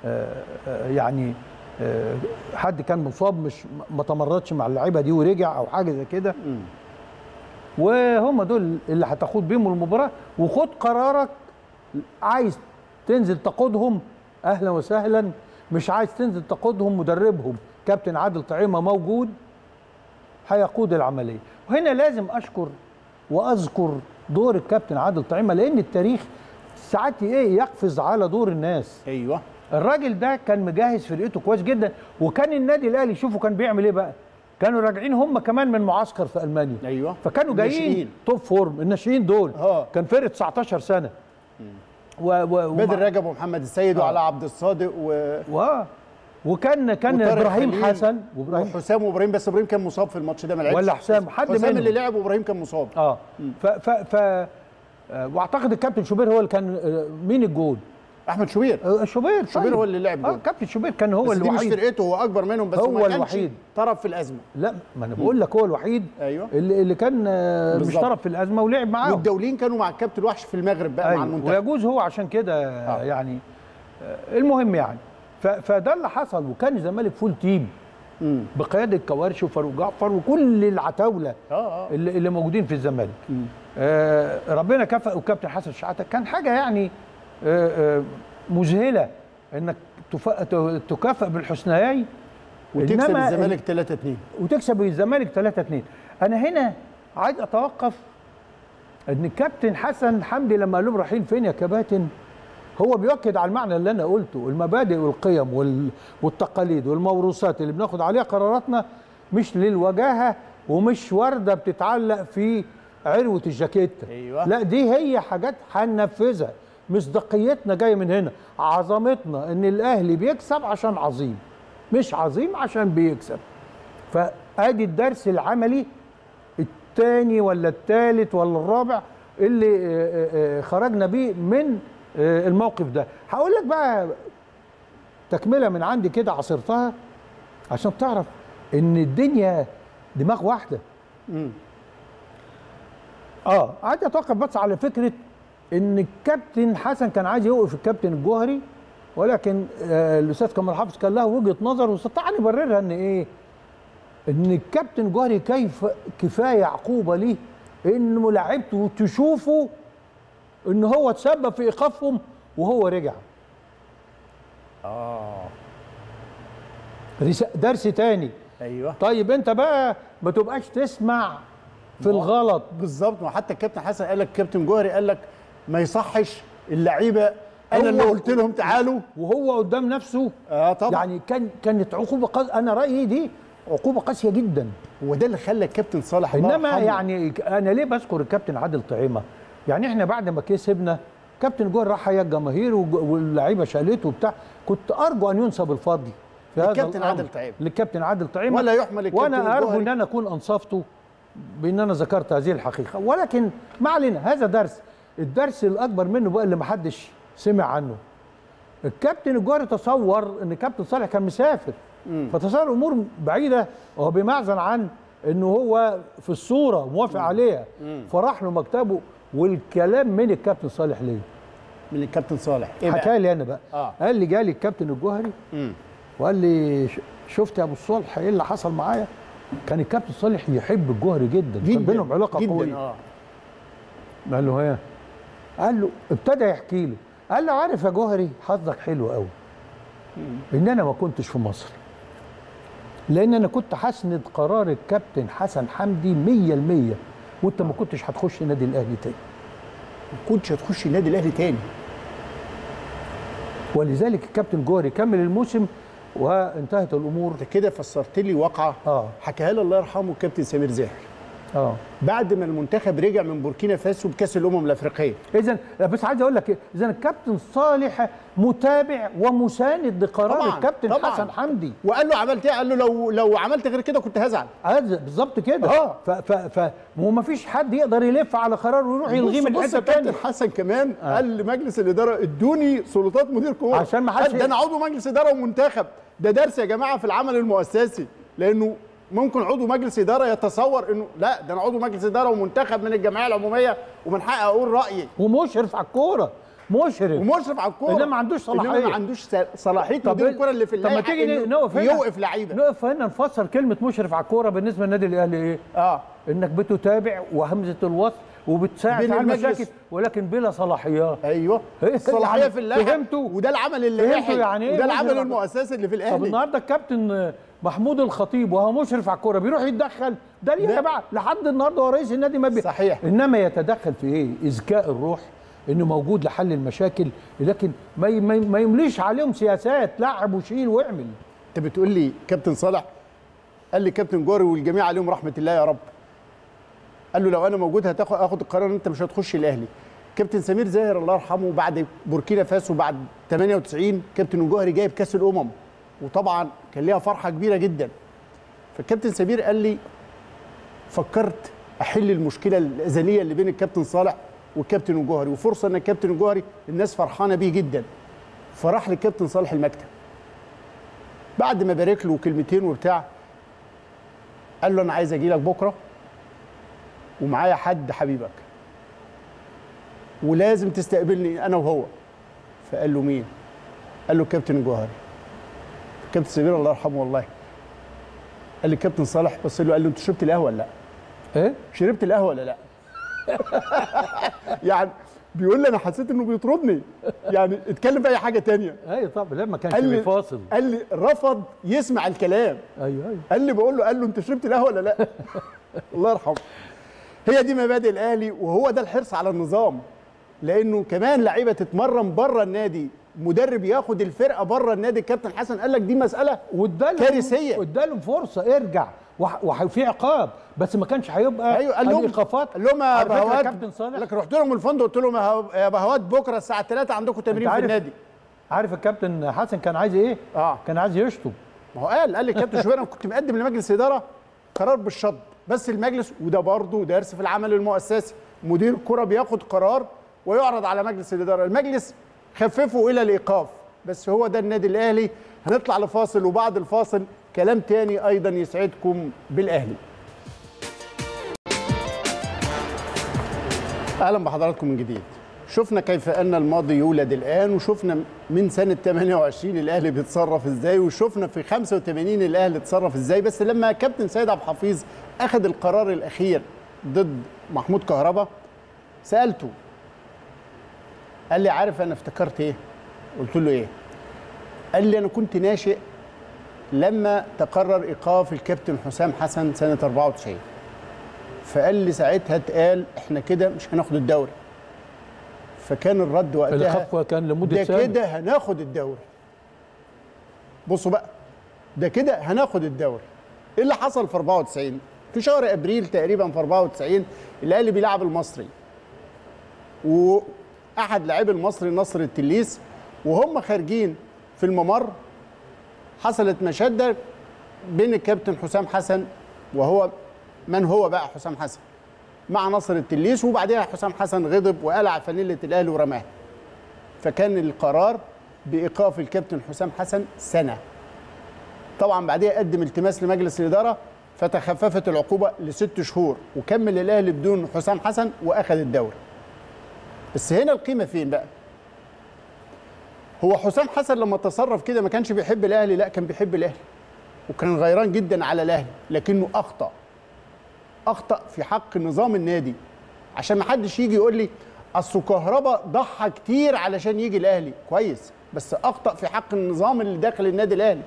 آه، آه، يعني آه، حد كان مصاب مش ما تمرنش مع اللعيبة دي ورجع أو حاجة زي كده. وهم دول اللي هتاخد بيهم المباراة. وخد قرارك عايز تنزل تقودهم أهلا وسهلا مش عايز تنزل تقودهم مدربهم. كابتن عادل طعيمة موجود. هيقود العملية. وهنا لازم أشكر وأذكر دور الكابتن عادل طعيمة لأن التاريخ ساعات إيه يقفز على دور الناس. أيوه. الراجل ده كان مجهز فرقته كويس جدا وكان النادي الأهلي شوفوا كان بيعمل إيه بقى؟ كانوا راجعين هم كمان من معسكر في ألمانيا. أيوه. فكانوا جايين. توب فورم الناشئين دول. آه. كان فرقة 19 سنة. و و بدر رجب ومحمد السيد وعلاء عبد الصادق و و وكان كان إبراهيم حسن وإبراهيم وحسام وإبراهيم بس إبراهيم كان مصاب في الماتش ده ما لعبش ولا حسام، حد حسام منهم. اللي لعب وإبراهيم كان مصاب آه ف ف ف آه، وأعتقد الكابتن شوبير هو اللي كان آه، مين الجول؟ أحمد شوبير آه، شوبير شوبير طيب. هو اللي لعب آه جول. كابتن شوبير كان هو بس دي مش الوحيد فرقته هو أكبر منهم بس هو الوحيد. طرف في الأزمة لا ما أنا بقول لك هو الوحيد أيوه اللي, اللي كان آه، مش. طرف في الأزمة ولعب معاهم والدولين كانوا مع الكابتن وحش في المغرب بقى مع أيوة. المنتخب ويجوز هو عشان كده آه. يعني آه، المهم يعني فده اللي حصل. وكان الزمالك full team. بقيادة كوارشي وفاروق جعفر وكل العتاولة آه آه. اللي, اللي موجودين في الزمالك. آه ربنا كفأ والكابتن حسن شحاته كان حاجة يعني آه آه مذهلة إنك تكافئ بالحسنيين وتكسب الزمالك 3 2 وتكسب الزمالك 3 2 أنا هنا عايز أتوقف إن الكابتن حسن حمدي لما قال لهم رايحين فين يا كباتن؟ هو بيؤكد على المعنى اللي أنا قلته. المبادئ والقيم وال- والتقاليد والموروثات اللي بناخد عليها قراراتنا مش للوجاهة ومش وردة بتتعلق في عروة الجاكيته أيوة. لا دي هي حاجات هننفذها. مصداقيتنا جاية من هنا. عظمتنا إن الأهلي بيكسب عشان عظيم مش عظيم عشان بيكسب. فادي الدرس العملي الثاني ولا الثالث ولا الرابع اللي آه، آه، آه، خرجنا بيه من الموقف ده. هقول لك بقى تكملة من عندي كده عصرتها عشان تعرف إن الدنيا دماغ واحدة. آه عايز أتوقف بس على فكرة إن الكابتن حسن كان عايز يوقف الكابتن الجوهري ولكن آه الأستاذ كمال حافظ كان له وجهة نظر واستطاع أن يبررها إن إيه؟ إن الكابتن جوهري كيف كفاية عقوبة ليه؟ ان لعيبته تشوفه إن هو تسبب في إيقافهم وهو رجع. آه. درس تاني. أيوه. طيب أنت بقى ما تبقاش تسمع في الغلط. بالظبط. ما حتى الكابتن حسن قال لك كابتن جوهري قال لك ما يصحش اللعيبة. أنا اللي قلت لهم تعالوا. وهو قدام نفسه. آه طبعا. يعني كان كانت عقوبة قاسيه أنا رأيي دي عقوبة قاسية جدا. وده اللي خلى الكابتن صالح إنما يعني أنا ليه بذكر الكابتن عادل طعيمة؟ يعني إحنا بعد ما كسبنا كابتن جوهر راح حيا الجماهير واللعيبة شالته وبتاع. كنت أرجو أن ينسب الفضل في هذا للكابتن. عادل طعيمة. للكابتن عادل طعيمه ولا يحمل الكابتن وأنا أرجو. إن أنا أكون أنصفته بإن أنا ذكرت هذه الحقيقة. ولكن ما علينا هذا درس. الدرس الأكبر منه بقى اللي ما حدش سمع عنه. الكابتن الجوهري تصور إن كابتن صالح كان مسافر. فتصور أمور بعيدة. وهو بمعزل عن إنه هو في الصورة موافق عليها. فراح له مكتبه. والكلام من الكابتن صالح ليه؟ من الكابتن صالح. إيه بقى؟ حكى لي أنا بقى. آه. قال لي جالي الكابتن الجوهري مم. وقال لي شفت يا أبو الصلح إيه اللي حصل معايا؟ كان الكابتن صالح يحب الجوهري جدا, كان بينهم علاقة جدا قوية. آه. قال له إيه؟ قال له ابتدى يحكي له قال له عارف يا جوهري حظك حلو قوي إن أنا ما كنتش في مصر. لأن أنا كنت هسند قرار الكابتن حسن حمدي 100% وأنت ما كنتش هتخش نادي الأهلي تاني. ما كنتش هتخش النادي الأهلي تاني. ولذلك الكابتن جوهري كمل الموسم وانتهت الأمور. أنت كده فسرت لي واقعة. آه. حكاها لي الله يرحمه الكابتن سمير زاهر. آه. بعد ما المنتخب رجع من بوركينا فاسو بكأس الأمم الأفريقية. اذا بس عايز أقول لك اذا الكابتن صالح متابع ومساند لقرار طبعاً، الكابتن طبعاً. حسن حمدي. وقال له عملت إيه؟ قال له لو لو عملت غير كده كنت هزعل. بالظبط كده. آه. ف ف ف هو ما فيش حد يقدر يلف على قرار ويروح يلغيه من حتة ثانية حسن كمان قال لمجلس الإدارة ادوني سلطات مدير كوره عشان ما حدش ده أنا عضو مجلس إدارة ومنتخب. ده درس يا جماعة في العمل المؤسسي. لأنه ممكن عضو مجلس إدارة يتصور إنه لا ده أنا عضو مجلس إدارة ومنتخب من الجمعية العمومية ومن حقي أقول رأيي. ومشرف على الكورة. مشرف. ومشرف على الكورة. إنما ما عندوش صلاحية. إنما ما عندوش صلاحية مدير الكورة اللي في طب ما اللائحة تيجي نقف هنا. يوقف لعيبة. نقف هنا نفسر كلمة مشرف على الكورة بالنسبة للنادي الأهلي إيه؟ آه. إنك بتتابع وهمزة الوصل وبتساعد على المشاكل ولكن بلا صلاحيات. أيوه؟ الصلاحيه يعني في اللائحة. فهمتوا؟ وده العمل اللائحي. فهمتوا يعني إيه وده العمل المؤسسي اللي في طب الاهلي النهارده الكابتن محمود الخطيب وهو مشرف على الكورة بيروح يتدخل. ده ليه جماعة؟ لحد النهارده هو رئيس النادي ما بي... صحيح. إنما يتدخل في إيه؟ اذكاء الروح إنه موجود لحل المشاكل لكن ما ي- ما ي- ما يمليش عليهم سياسات. لعب وشيل واعمل. أنت بتقول لي كابتن صالح؟ قال لي كابتن جوري والجميع عليهم رحمة الله يا رب. قال له لو أنا موجود هتاخد اخد القرار إن أنت مش هتخش الأهلي. كابتن سمير زاهر الله يرحمه بعد بوركينا فاسو بعد 98 كابتن الجوهري جايب كأس الأمم. وطبعا كان ليها فرحة كبيرة جدا. فالكابتن سمير قال لي فكرت أحل المشكلة الأزلية اللي بين الكابتن صالح والكابتن الجوهري وفرصة إن الكابتن الجوهري الناس فرحانة بيه جدا. فراح للكابتن صالح المكتب. بعد ما بارك له كلمتين وبتاع قال له أنا عايز أجي لك بكرة ومعايا حد حبيبك ولازم تستقبلني أنا وهو. فقال له مين؟ قال له كابتن الجوهري. كابتن سمير الله يرحمه والله. قال لي كابتن صالح بص له قال له انت شربت القهوة ولا لا؟ إيه؟ شربت القهوة ولا لا؟ يعني بيقول لي أنا حسيت انه بيطردني. يعني اتكلم في اي حاجة تانية. أيوه طب لا ما كانش قال لي بيفاصل. قال لي رفض يسمع الكلام. أيوه أيوه. قال لي بقول له قال له انت شربت القهوة ولا لا؟ الله يرحمه. هي دي مبادئ الأهلي وهو ده الحرص على النظام. لأنه كمان لعيبة تتمرن بره النادي مدرب ياخد الفرقة بره النادي. الكابتن حسن قال لك دي مسألة وادالهم كارثية. وادالهم فرصة ارجع. وفي عقاب. بس ما كانش هيبقى أيوه قال لهم قال لهم يا بهوات كابتن صالح. لك رحت لهم الفندق قلت لهم يا هو- يا بهوات بكرة الساعة 3 عندكم تمرين في النادي. عارف الكابتن حسن كان عايز إيه؟ آه. كان عايز يشطب. ما هو قال قال لي كابتن شوبير أنا كنت مقدم لمجلس إدارة قرار بالشطب. بس المجلس وده برضه درس في العمل المؤسسي مدير الكره بياخد قرار ويعرض على مجلس الإدارة. المجلس خففه إلى الإيقاف. بس هو ده النادي الأهلي. هنطلع لفاصل وبعد الفاصل كلام تاني أيضا يسعدكم بالأهلي. أهلا بحضراتكم من جديد. شفنا كيف أن الماضي يولد الآن وشفنا من سنة 28 الأهلي بيتصرف إزاي وشفنا في 85 الأهلي اتصرف إزاي. بس لما كابتن سيد عبد الحفيظ أخذ القرار الأخير ضد محمود كهربا سألته قال لي عارف أنا افتكرت إيه؟ قلت له إيه؟ قال لي أنا كنت ناشئ لما تقرر إيقاف الكابتن حسام حسن سنة 94 فقال لي ساعتها اتقال إحنا كده مش هناخد الدوري. فكان الرد وقتها كان لمدة ده كده هناخد الدوري. بصوا بقى ده كده هناخد الدوري. إيه اللي حصل في 94 في شهر أبريل تقريبا في 94 الأهلي بيلعب المصري. واحد لاعبي المصري نصر التليس وهم خارجين في الممر. حصلت مشادة بين الكابتن حسام حسن وهو من هو بقى حسام حسن؟ مع نصر التليس وبعدها حسام حسن غضب وقلع فانيله الأهلي ورماها. فكان القرار بإيقاف الكابتن حسام حسن سنة. طبعا بعدها قدم التماس لمجلس الإدارة فتخففت العقوبة لست شهور وكمل الأهلي بدون حسام حسن وأخذ الدوري. بس هنا القيمة فين بقى؟ هو حسام حسن لما تصرف كده ما كانش بيحب الأهلي لا كان بيحب الأهلي. وكان غيران جدا على الأهلي لكنه أخطأ. أخطأ في حق نظام النادي. عشان ما حدش يجي يقول لي أصل كهربا ضحى كتير علشان يجي الأهلي. كويس بس أخطأ في حق النظام اللي داخل النادي الأهلي.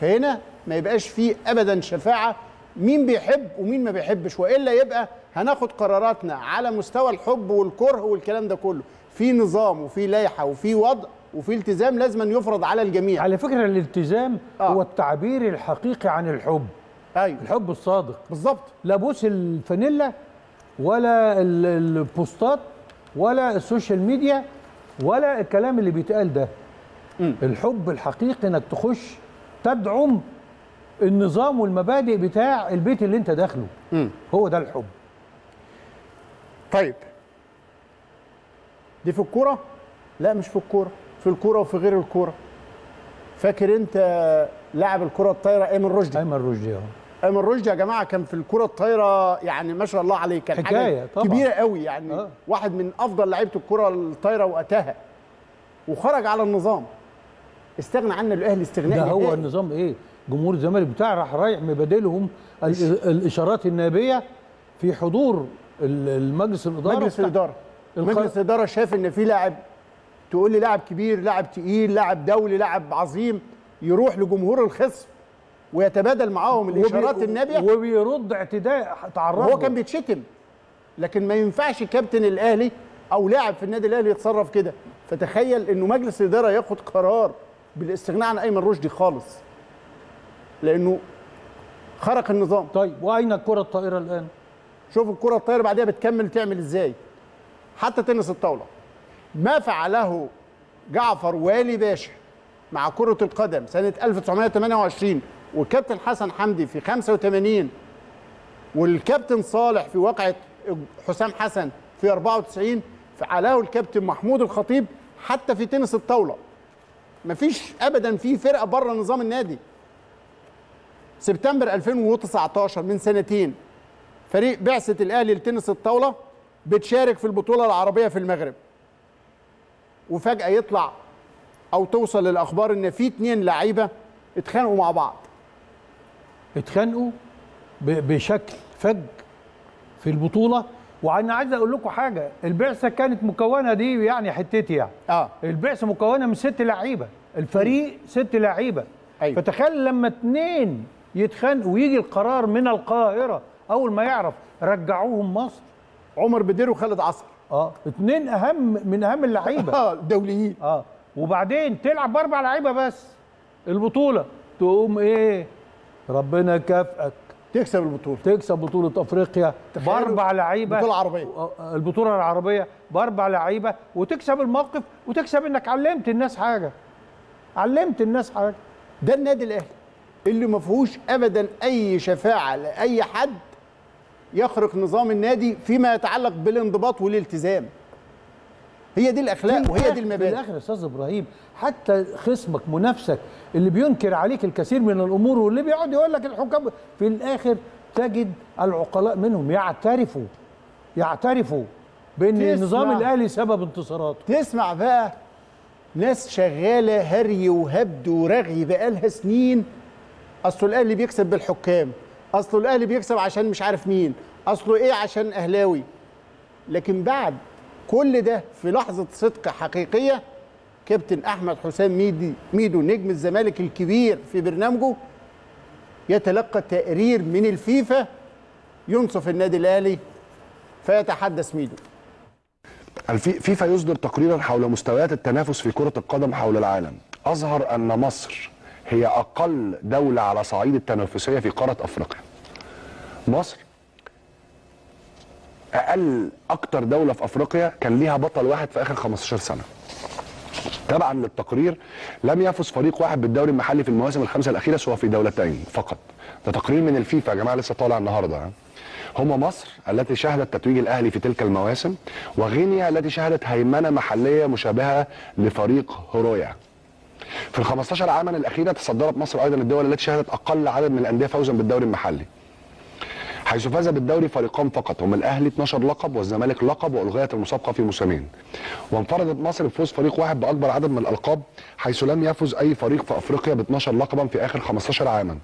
فهنا ما يبقاش فيه ابدا شفاعة مين بيحب ومين ما بيحبش وإلا يبقى هناخد قراراتنا على مستوى الحب والكره والكلام ده كله. في نظام وفي لائحة وفي وضع وفي التزام لازم أن يفرض على الجميع. على فكرة الالتزام آه. هو التعبير الحقيقي عن الحب. أيوه. الحب الصادق. بالظبط. لا بوس الفانيلا ولا ال- البوستات ولا ال social media ولا الكلام اللي بيتقال ده. الحب الحقيقي إنك تخش تدعم النظام والمبادئ بتاع البيت اللي أنت داخله. هو ده الحب. طيب. دي في الكورة؟ لا مش في الكورة. في الكورة وفي غير الكورة. فاكر انت لاعب الكرة الطايرة أيمن رشدي؟ أيمن رشدي اهو أيمن رشدي يا جماعة كان في الكرة الطايرة يعني ما شاء الله عليه كان حكاية حاجة طبعاً. كبيرة قوي يعني. آه. واحد من أفضل لعيبة الكرة الطايرة وقتها. وخرج على النظام. استغنى عنه الأهلي استغناء ده هو نهائي. النظام إيه؟ جمهور الزمالك بتاع راح رايح مبادلهم ال- الإشارات النابيه في حضور المجلس الإدارة مجلس الإدارة. مجلس الإدارة شاف إن في لاعب تقول لي لاعب كبير لاعب تقيل لاعب دولي لاعب عظيم يروح لجمهور الخصم ويتبادل معاهم الإشارات وبي- النابيه وبيرد اعتداء تعرض وهو كان بيتشتم لكن ما ينفعش كابتن الأهلي أو لاعب في النادي الأهلي يتصرف كده. فتخيل إنه مجلس الإدارة ياخد قرار بالاستغناء عن أيمن رشدي خالص لأنه خرق النظام. طيب وأين الكره الطائرة الآن؟ شوف الكرة الطايرة بعدها بتكمل تعمل إزاي. حتى تنس الطاولة. ما فعله جعفر والي باشا مع كرة القدم سنة 1928 والكابتن حسن حمدي في 85 والكابتن صالح في واقعة حسام حسن في 94 فعله الكابتن محمود الخطيب حتى في تنس الطاولة. مفيش أبدا في فرقة بره نظام النادي. سبتمبر 2019 من سنتين فريق بعثة الأهلي لتنس الطاولة بتشارك في البطولة العربية في المغرب. وفجأة يطلع أو توصل للأخبار إن في اتنين لعيبة اتخانقوا مع بعض. اتخانقوا بشكل فج في البطولة. وأنا عايز أقول لكم حاجة البعثة كانت مكونة دي يعني حتتي يعني. آه. البعثة مكونة من ست لعيبة. الفريق ست لعيبة. أيوة. فتخيل لما اتنين يتخانقوا ويجي القرار من القاهرة أول ما يعرف رجعوهم مصر. عمر بدير وخالد عصر. آه اتنين أهم من أهم اللعيبة. آه دوليين. آه وبعدين تلعب بأربع لعيبة بس. البطولة. تقوم إيه؟ ربنا يكافئك. تكسب البطولة. تكسب بطولة أفريقيا بأربع لعيبة. بطولة عربية. آه، البطولة العربية بأربع لعيبة. وتكسب الموقف وتكسب إنك علمت الناس حاجة. علمت الناس حاجة. ده النادي الأهلي. اللي ما فيهوش أبدا أي شفاعة لأي حد يخرق نظام النادي فيما يتعلق بالانضباط والالتزام. هي دي الأخلاق وهي دي في المبادئ. الآخر يا أستاذ إبراهيم حتى خصمك منافسك اللي بينكر عليك الكثير من الأمور واللي بيقعد يقول لك الحكام في الآخر تجد العقلاء منهم يعترفوا يعترفوا بأن. النظام الأهلي سبب انتصاراته. تسمع بقى ناس شغالة هري وهبد ورغي بقالها سنين. أصل الأهلي بيكسب بالحكام. اصل الأهلي بيكسب عشان مش عارف مين أصله إيه عشان أهلاوي؟ لكن بعد كل ده في لحظة صدق حقيقية كابتن أحمد حسام ميدي ميدو نجم الزمالك الكبير في برنامجه يتلقى تقرير من الفيفا ينصف النادي الأهلي فيتحدث ميدو. الفي- فيفا يصدر تقريرا حول مستويات التنافس في كرة القدم حول العالم. أظهر أن مصر هي أقل دولة على صعيد التنافسية في قارة أفريقيا. مصر أقل أكتر دولة في أفريقيا كان ليها بطل واحد في آخر 15 سنة. تبعا للتقرير لم يفز فريق واحد بالدوري المحلي في المواسم الخمسة الأخيرة سوى في دولتين فقط. ده تقرير من الفيفا. يا جماعة لسه طالع النهاردة ها. هما مصر التي شهدت تتويج الأهلي في تلك المواسم وغينيا التي شهدت هيمنة محلية مشابهة لفريق هورويا في ال 15 عاما الأخيرة تصدرت مصر أيضا الدول التي شهدت أقل عدد من الأندية فوزا بالدوري المحلي. حيث فاز بالدوري فريقان فقط هم الأهلي 12 لقب والزمالك لقب والغاية المسابقة في موسمين. وانفردت مصر بفوز فريق واحد بأكبر عدد من الألقاب حيث لم يفز أي فريق في أفريقيا ب 12 لقبا في آخر 15 عاما.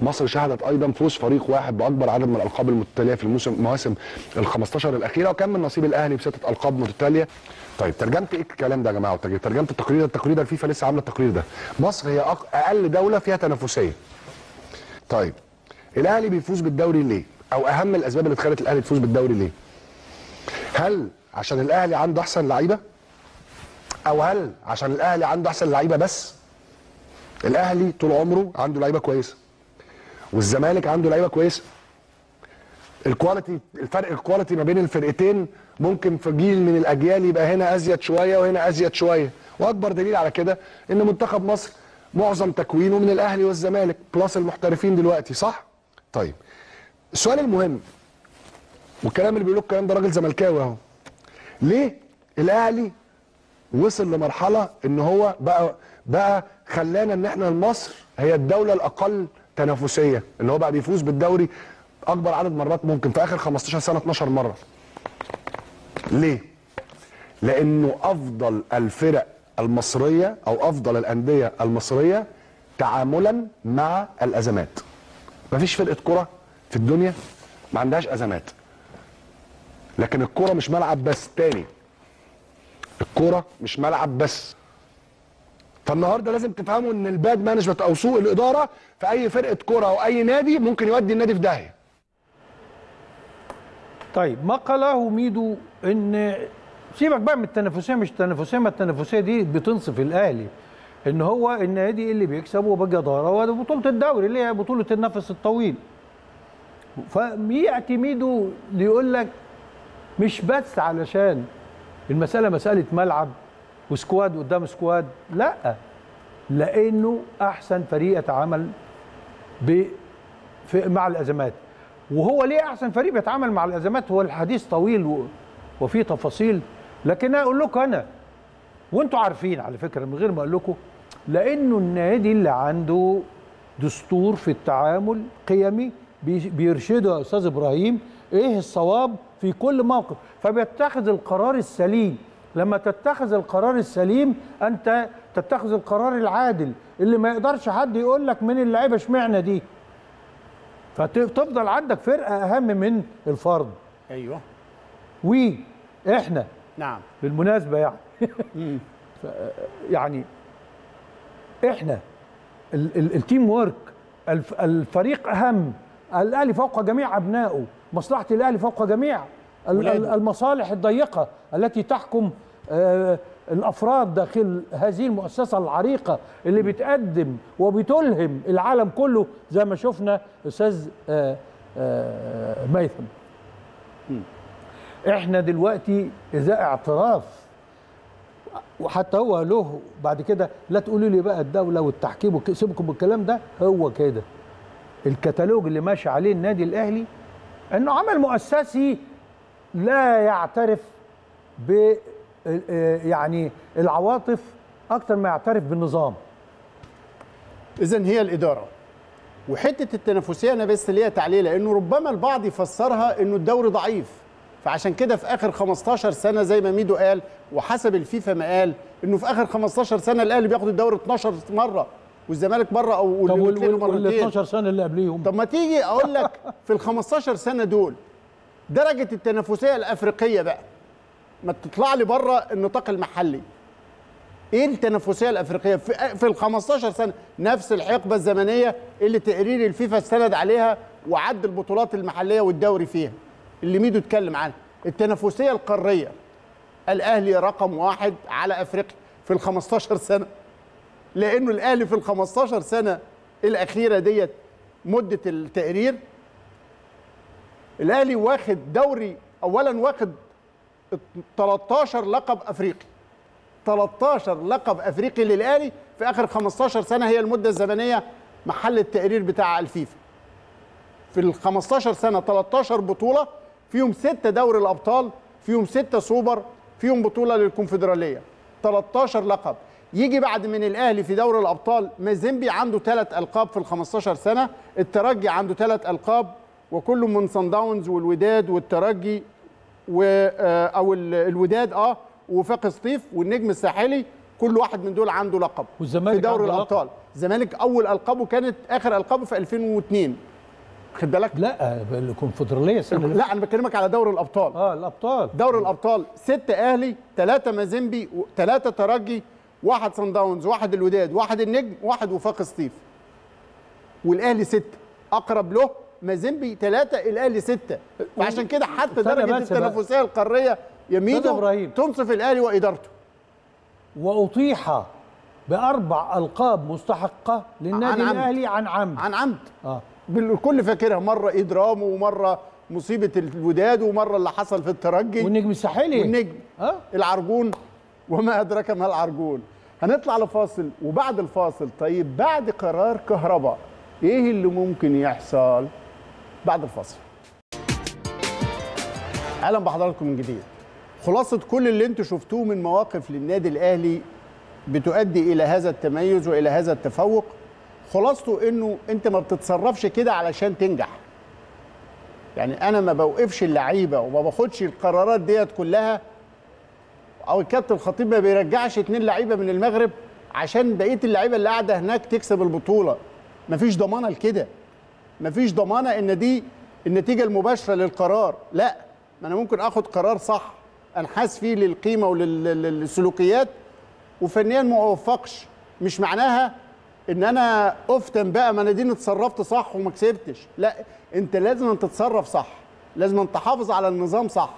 مصر شهدت أيضا فوز فريق واحد بأكبر عدد من الألقاب المتتالية في الموسم مواسم ال 15 الأخيرة وكان من نصيب الأهلي بستة ألقاب متتالية. طيب ترجمت إيه الكلام ده يا جماعة؟ ترجمت التقرير ده التقرير ده الفيفا لسه عاملة التقرير ده. مصر هي أقل دولة فيها تنافسية. طيب الأهلي بيفوز بالدوري ليه؟ أو أهم الأسباب اللي خلت الأهلي يفوز بالدوري ليه؟ هل عشان الأهلي عنده أحسن لعيبة؟ أو هل عشان الأهلي عنده أحسن لعيبة بس؟ الأهلي طول عمره عنده لعيبة كويسة والزمالك عنده لعيبة كويسة ال quality الفرق ال quality ما بين الفرقتين ممكن في جيل من الأجيال يبقى هنا أزيد شوية وهنا أزيد شوية وأكبر دليل على كده إن منتخب مصر معظم تكوينه من الأهلي والزمالك بلس المحترفين دلوقتي صح طيب السؤال المهم والكلام اللي بيقوله الكلام ده راجل زملكاوي أهو. ليه الأهلي وصل لمرحلة إن هو بقى بقى خلانا إن إحنا مصر هي الدولة الأقل تنافسية إن هو بقى بيفوز بالدوري أكبر عدد مرات ممكن في آخر 15 سنة 12 مرة. ليه؟ لأنه أفضل الفرق المصرية أو أفضل الأندية المصرية تعاملا مع الأزمات. مفيش فرقة كرة في الدنيا ما عندهاش أزمات. لكن الكره مش ملعب بس تاني. الكورة مش ملعب بس. فالنهاردة لازم تفهموا إن ال bad management أو سوء الإدارة في أي فرقة كورة أو أي نادي ممكن يودي النادي في داهية. طيب ما قاله ميدو إن سيبك بقى من التنافسية مش التنافسية ما التنافسية دي بتنصف الأهلي. إن هو النادي اللي بيكسب وبجداره وده بطوله الدوري اللي هي بطولة النفس الطويل. فياتي ميدو يقول لك مش بس علشان المسألة مسألة ملعب و squad قدام squad لأ لأنه أحسن فريق يتعامل ب مع الأزمات. وهو ليه أحسن فريق بيتعامل مع الأزمات؟ هو الحديث طويل و- وفيه تفاصيل. لكن أقول لكم أنا وأنتوا عارفين على فكرة من غير ما أقول لكم لأنه النادي اللي عنده دستور في التعامل قيمي بيرشده يا أستاذ إبراهيم إيه الصواب في كل موقف. فبيتخذ القرار السليم. لما تتخذ القرار السليم أنت تتخذ القرار العادل اللي ما يقدرش حد يقول لك من اللعيبة اشمعنى دي. فتفضل عندك فرقة أهم من الفرد. أيوه. وإحنا نعم. بالمناسبة يعني. يعني إحنا. ال- ال- ال team work الف- الفريق أهم. الاهلي فوق جميع أبنائه مصلحة الاهلي فوق جميع ولاده. المصالح الضيقة التي تحكم آه، الأفراد داخل هذه المؤسسة العريقة اللي بتقدم وبتلهم العالم كله زي ما شفنا أستاذ آه، آه، ميثم. إحنا دلوقتي إذا اعتراف وحتى هو له بعد كده لا تقولوا لي بقى الدولة والتحكيم سيبكم بالكلام ده هو كده. الكتالوج اللي ماشي عليه النادي الأهلي إنه عمل مؤسسي لا يعترف ب آه، يعني العواطف أكتر ما يعترف بالنظام. اذا هي الإدارة. وحتة التنافسية أنا بس ليها تعليق لأنه ربما البعض يفسرها إنه الدوري ضعيف. فعشان كده في آخر 15 سنة زي ما ميدو قال وحسب الفيفا ما قال إنه في آخر 15 سنة الأهلي بياخد الدوري 12 مرة. والزمالك مره أو طب وال وال- مرتين. 12 سنة اللي قبليهم. طب ما تيجي أقول لك في ال 15 سنة دول درجة التنافسية الأفريقية بقى ما تطلع لي بره النطاق المحلي. إيه التنافسية الأفريقية؟ في, في ال 15 سنة نفس الحقبة الزمنية اللي تقرير الفيفا استند عليها وعد البطولات المحلية والدوري فيها اللي ميدو اتكلم عنها التنافسية القارية الأهلي رقم واحد على أفريقيا في ال 15 سنة. لأنه الاهلي في ال 15 سنة الأخيرة ديت مدة التقرير الاهلي واخد دوري اولا واخد 13 لقب أفريقي. 13 لقب أفريقي للاهلي في آخر 15 سنة هي المدة الزمنية محل التقرير بتاع الفيفا. في ال 15 سنة 13 بطولة فيهم 6 دوري الأبطال فيهم 6 سوبر فيهم بطولة للكونفدرالية. 13 لقب. يجي بعد من الأهلي في دوري الأبطال مازيمبي عنده ثلاث ألقاب في ال 15 سنة الترجي عنده ثلاث ألقاب وكل من صن داونز والوداد والترجي و آه، أو ال- الوداد آه وفاق سطيف والنجم الساحلي كل واحد من دول عنده لقب والزمالك في دوري. الأبطال. الزمالك أول ألقابه كانت آخر ألقابه في 2002 خد بالك؟ لا الكونفدرالية اللي لا أنا بكلمك على دوري الأبطال. آه الأبطال. دوري الأبطال ستة أهلي ثلاثة مازيمبي ثلاثة ترجي واحد صن داونز واحد الوداد واحد النجم واحد وفاق سطيف والأهلي ستة أقرب له مازيمبي ثلاثة الأهلي ستة. وعشان كده حتى. التنافسية القارية يميدو إبراهيم. تنصف الأهلي وإدارته. وأطيح بأربع ألقاب مستحقة للنادي عن. الأهلي عن عمد. عن عمد. آه. بالكل فاكرها مرة اضرام ومرة مصيبة الوداد ومرة اللي حصل في الترجي. والنجم الساحلي. والنجم. آه. العرجون. وما أدراك ما العرجون. هنطلع لفاصل وبعد الفاصل. طيب بعد قرار كهرباء إيه اللي ممكن يحصل؟ بعد الفاصل. أهلا بحضراتكم من جديد. خلاصة كل اللي أنتوا شفتوه من مواقف للنادي الأهلي بتؤدي إلى هذا التميز وإلى هذا التفوق. خلاصته إنه أنت ما بتتصرفش كده علشان تنجح. يعني أنا ما بوقفش اللعيبة وما باخدش القرارات ديت كلها أو الكابتن الخطيب ما بيرجعش اتنين لعيبة من المغرب عشان بقية اللعيبة اللي قاعدة هناك تكسب البطولة. مفيش ضمانة لكده. مفيش ضمانة إن دي النتيجة المباشرة للقرار. لا ما أنا ممكن آخد قرار صح. انحاز فيه للقيمة وللسلوكيات وفنيا ما أوفقش. مش معناها إن أنا أفتن بقى ما أنا دي اتصرفت صح وما كسبتش. لا أنت لازم أن تتصرف صح. لازم أن تحافظ على النظام صح.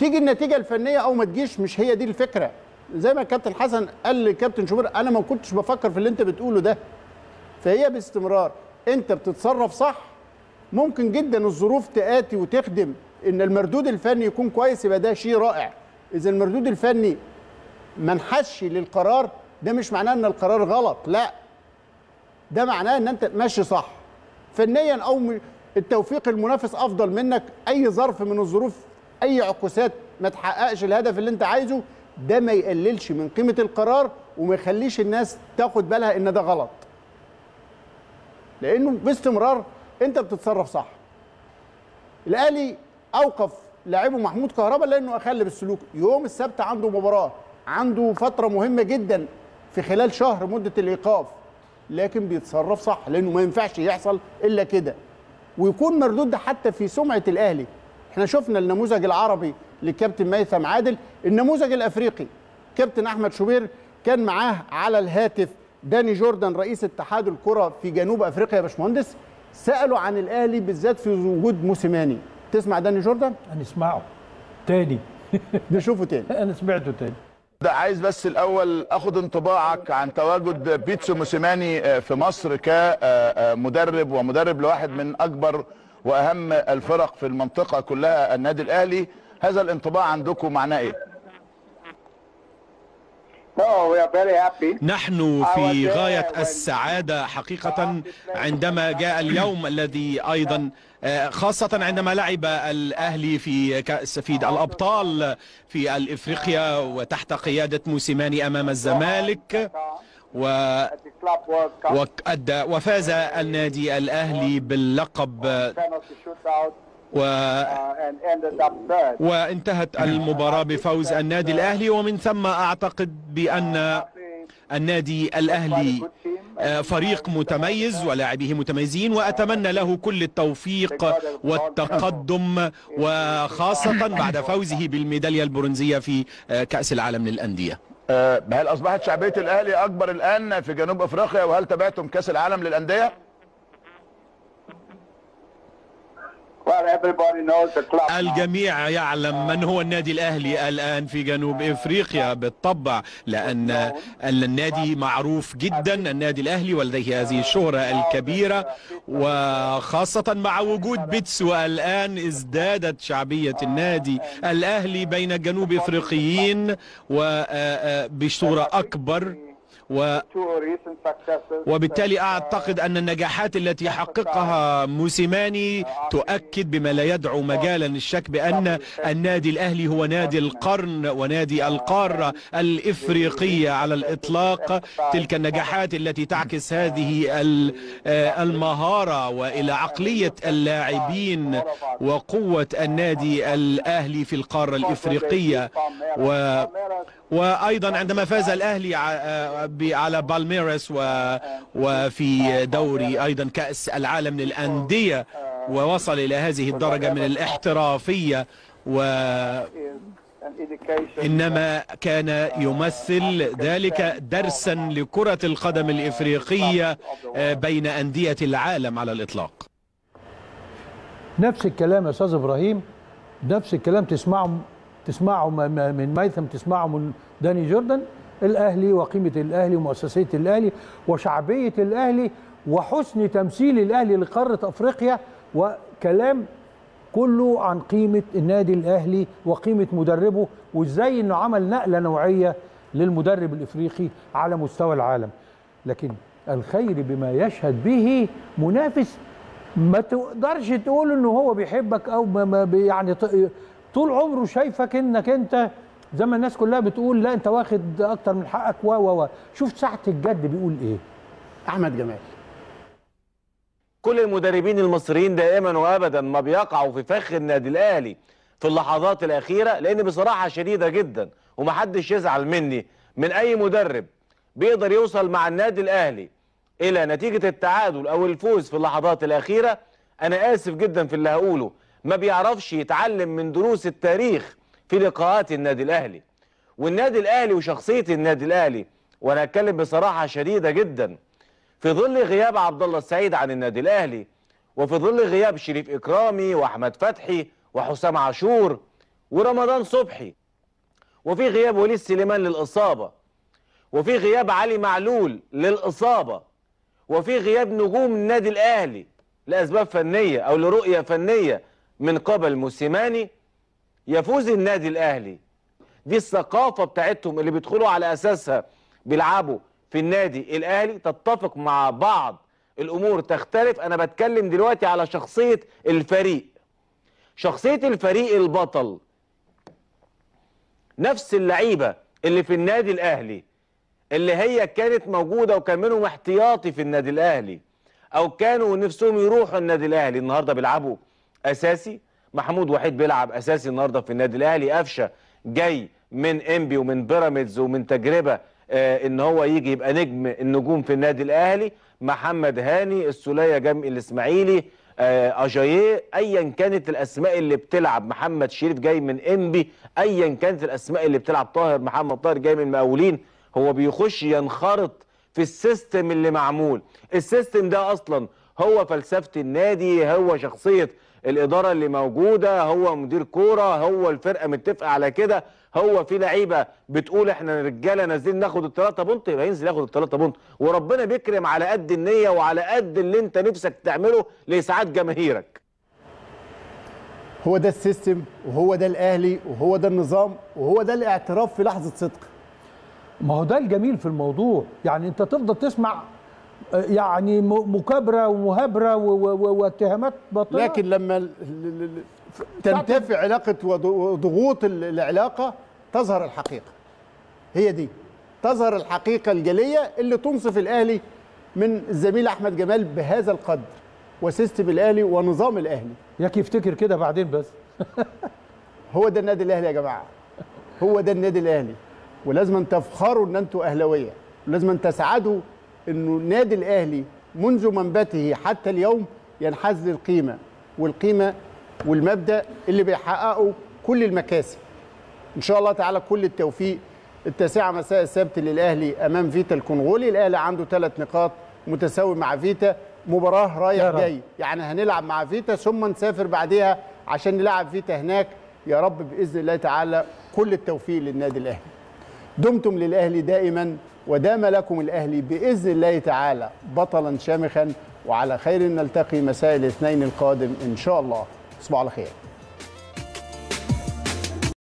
تيجي النتيجة الفنية أو ما تجيش مش هي دي الفكرة. زي ما الكابتن حسن قال للكابتن شوبير أنا ما كنتش بفكر في اللي أنت بتقوله ده. فهي باستمرار. أنت بتتصرف صح. ممكن جدا الظروف تآتي وتخدم. إن المردود الفني يكون كويس يبقى ده شيء رائع. إذا المردود الفني ما انحازش للقرار ده مش معناه إن القرار غلط لا. ده معناه إن أنت ماشي صح. فنيا أو التوفيق المنافس أفضل منك. أي ظرف من الظروف أي عكوسات ما تحققش الهدف اللي أنت عايزه ده ما يقللش من قيمة القرار وما يخليش الناس تاخد بالها إن ده غلط. لأنه باستمرار أنت بتتصرف صح. الأهلي أوقف لاعبه محمود كهربا لأنه أخل بالسلوك. يوم السبت عنده مباراة عنده فترة مهمة جدا في خلال شهر مدة الإيقاف لكن بيتصرف صح لأنه ما ينفعش يحصل إلا كده. ويكون مردود حتى في سمعة الأهلي. إحنا شفنا النموذج العربي للكابتن ميثم عادل النموذج الافريقي كابتن احمد شوبير كان معاه على الهاتف داني جوردن رئيس اتحاد الكرة في جنوب افريقيا يا باشمهندس. سألوا عن الأهلي بالذات في وجود موسيماني. تسمع داني جوردن هنسمعه تاني. نشوفه تاني. أنا سمعته تاني. ده عايز بس الأول آخد انطباعك عن تواجد بيتسو موسيماني آه، في مصر كمدرب ومدرب لواحد من أكبر وأهم الفرق في المنطقة كلها النادي الأهلي هذا الانطباع عندكم معناه إيه؟ نحن في غاية السعادة حقيقة عندما جاء اليوم الذي أيضا آه، خاصة عندما لعب الأهلي في كأس في الأبطال في الإفريقيا وتحت قيادة موسيماني أمام الزمالك. و وأدى وفاز النادي الأهلي باللقب. و وانتهت المباراة بفوز النادي الأهلي. ومن ثم أعتقد بأن النادي الأهلي آه، فريق متميز ولاعبيه متميزين وأتمنى له كل التوفيق والتقدم وخاصة بعد فوزه بالميدالية البرونزية في آه، كأس العالم للأندية. آه، هل أصبحت شعبية الأهلي أكبر الآن في جنوب أفريقيا؟ وهل تابعتم كأس العالم للأندية؟ الجميع يعلم من هو النادي الأهلي الآن في جنوب إفريقيا. بالطبع لأن النادي معروف جدا النادي الأهلي ولديه هذه الشهرة الكبيرة. وخاصة مع وجود بيتسو الآن ازدادت شعبية النادي الأهلي بين الجنوب إفريقيين وبصورة أكبر. و. وبالتالي أعتقد أن النجاحات التي حققها موسيماني تؤكد بما لا يدعو مجالا للشك بأن النادي الأهلي هو نادي القرن ونادي القارة الإفريقية على الإطلاق تلك النجاحات التي تعكس هذه آه، المهارة وإلى عقلية اللاعبين وقوة النادي الأهلي في القارة الإفريقية و وأيضا عندما فاز الأهلي ب- على بالميرس و- وفي دوري أيضا كأس العالم للأندية ووصل إلى هذه الدرجة من الاحترافية an indication. كان يمثل ذلك درسا لكرة القدم الإفريقية آه، بين أندية العالم على الإطلاق نفس الكلام يا أستاذ إبراهيم نفس الكلام تسمعه تسمعه من ميثم تسمعه من داني جوردن الأهلي وقيمة الأهلي ومؤسسية الأهلي وشعبية الأهلي وحسن تمثيل الأهلي لقارة أفريقيا وكلام كله عن قيمة النادي الأهلي وقيمة مدربه وإزاي إنه عمل نقلة نوعية للمدرب الإفريقي على مستوى العالم. لكن الخير بما يشهد به منافس ما تقدرش تقول إنه هو بيحبك أو ما يعني طول عمره شايفك إنك أنت زي ما الناس كلها بتقول لا أنت واخد أكتر من حقك و و و. شوف ساعة الجد بيقول إيه. أحمد جمال. كل المدربين المصريين دائما وابدا ما بيقعوا في فخ النادي الأهلي في اللحظات الأخيرة لأن بصراحة شديدة جدا ومحدش يزعل مني من أي مدرب بيقدر يوصل مع النادي الأهلي إلى نتيجة التعادل أو الفوز في اللحظات الأخيرة. أنا آسف جدا في اللي هقوله. ما بيعرفش يتعلم من دروس التاريخ في لقاءات النادي الأهلي. والنادي الأهلي وشخصية النادي الأهلي وأنا أتكلم بصراحة شديدة جدا في ظل غياب عبد الله السعيد عن النادي الأهلي وفي ظل غياب شريف إكرامي وأحمد فتحي وحسام عاشور ورمضان صبحي وفي غياب وليد سليمان للإصابة وفي غياب علي معلول للإصابة وفي غياب نجوم النادي الأهلي لأسباب فنية أو لرؤية فنية من قبل موسيماني يفوز النادي الأهلي. دي الثقافة بتاعتهم اللي بيدخلوا على أساسها بيلعبوا في النادي الأهلي تتفق مع بعض. الأمور تختلف. أنا بتكلم دلوقتي على شخصية الفريق. شخصية الفريق البطل. نفس اللعيبة اللي في النادي الأهلي اللي هي كانت موجودة وكان منهم احتياطي في النادي الأهلي أو كانوا نفسهم يروحوا النادي الأهلي. النهارده بيلعبوا أساسي. محمود وحيد بيلعب أساسي النهارده في النادي الأهلي. قفشة جاي من إنبي ومن بيراميدز ومن تجربة آه إن هو يجي يبقى نجم النجوم في النادي الأهلي. محمد هاني السوليه جمع الإسماعيلي آه أجاييه. ايا كانت الأسماء اللي بتلعب محمد شريف جاي من إنبي. ايا كانت الأسماء اللي بتلعب طاهر محمد طاهر جاي من المقاولين هو بيخش ينخرط في ال system اللي معمول. ال system ده أصلا هو فلسفة النادي هو شخصية الإدارة اللي موجودة هو مدير كورة هو الفرقة متفقة على كده هو في لعيبة بتقول إحنا رجالة نازلين ناخد الثلاثه point يبقى ينزل ياخد الثلاثه point. وربنا بيكرم على قد النية وعلى قد اللي أنت نفسك تعمله لإسعاد جماهيرك. هو ده السيستم وهو ده الأهلي وهو ده النظام وهو ده الاعتراف في لحظة صدق. ما هو ده الجميل في الموضوع. يعني أنت تفضل تسمع يعني مكابره ومهابره واتهامات باطلة. لكن لما تنتفي علاقة وض- وضغوط ال- العلاقة تظهر الحقيقة. هي دي. تظهر الحقيقة الجلية اللي تنصف الأهلي من الزميل أحمد جمال بهذا القدر وسيستم الأهلي ونظام الأهلي. ياك يفتكر كده بعدين بس. هو ده النادي الأهلي يا جماعة. هو ده النادي الأهلي. ولازم تفخروا إن أنتوا أهلاوية. ولازم تسعدوا إنه النادي الأهلي منذ منبته حتى اليوم ينحاز للقيمة والقيمة والمبدأ اللي بيحققوا كل المكاسب. إن شاء الله تعالى كل التوفيق التاسعة مساء السبت للأهلي أمام فيتا الكونغولي. الأهلي عنده ثلاث نقاط متساوي مع فيتا. مباراة رايح. جاي. يعني هنلعب مع فيتا ثم نسافر بعديها عشان نلعب فيتا هناك. يا رب بإذن الله تعالى كل التوفيق للنادي الأهلي. دمتم للأهلي دائما. ودام لكم الأهلي بإذن الله تعالى بطلا شامخا وعلى خير نلتقي مساء الاثنين القادم إن شاء الله. تصبحوا على خير.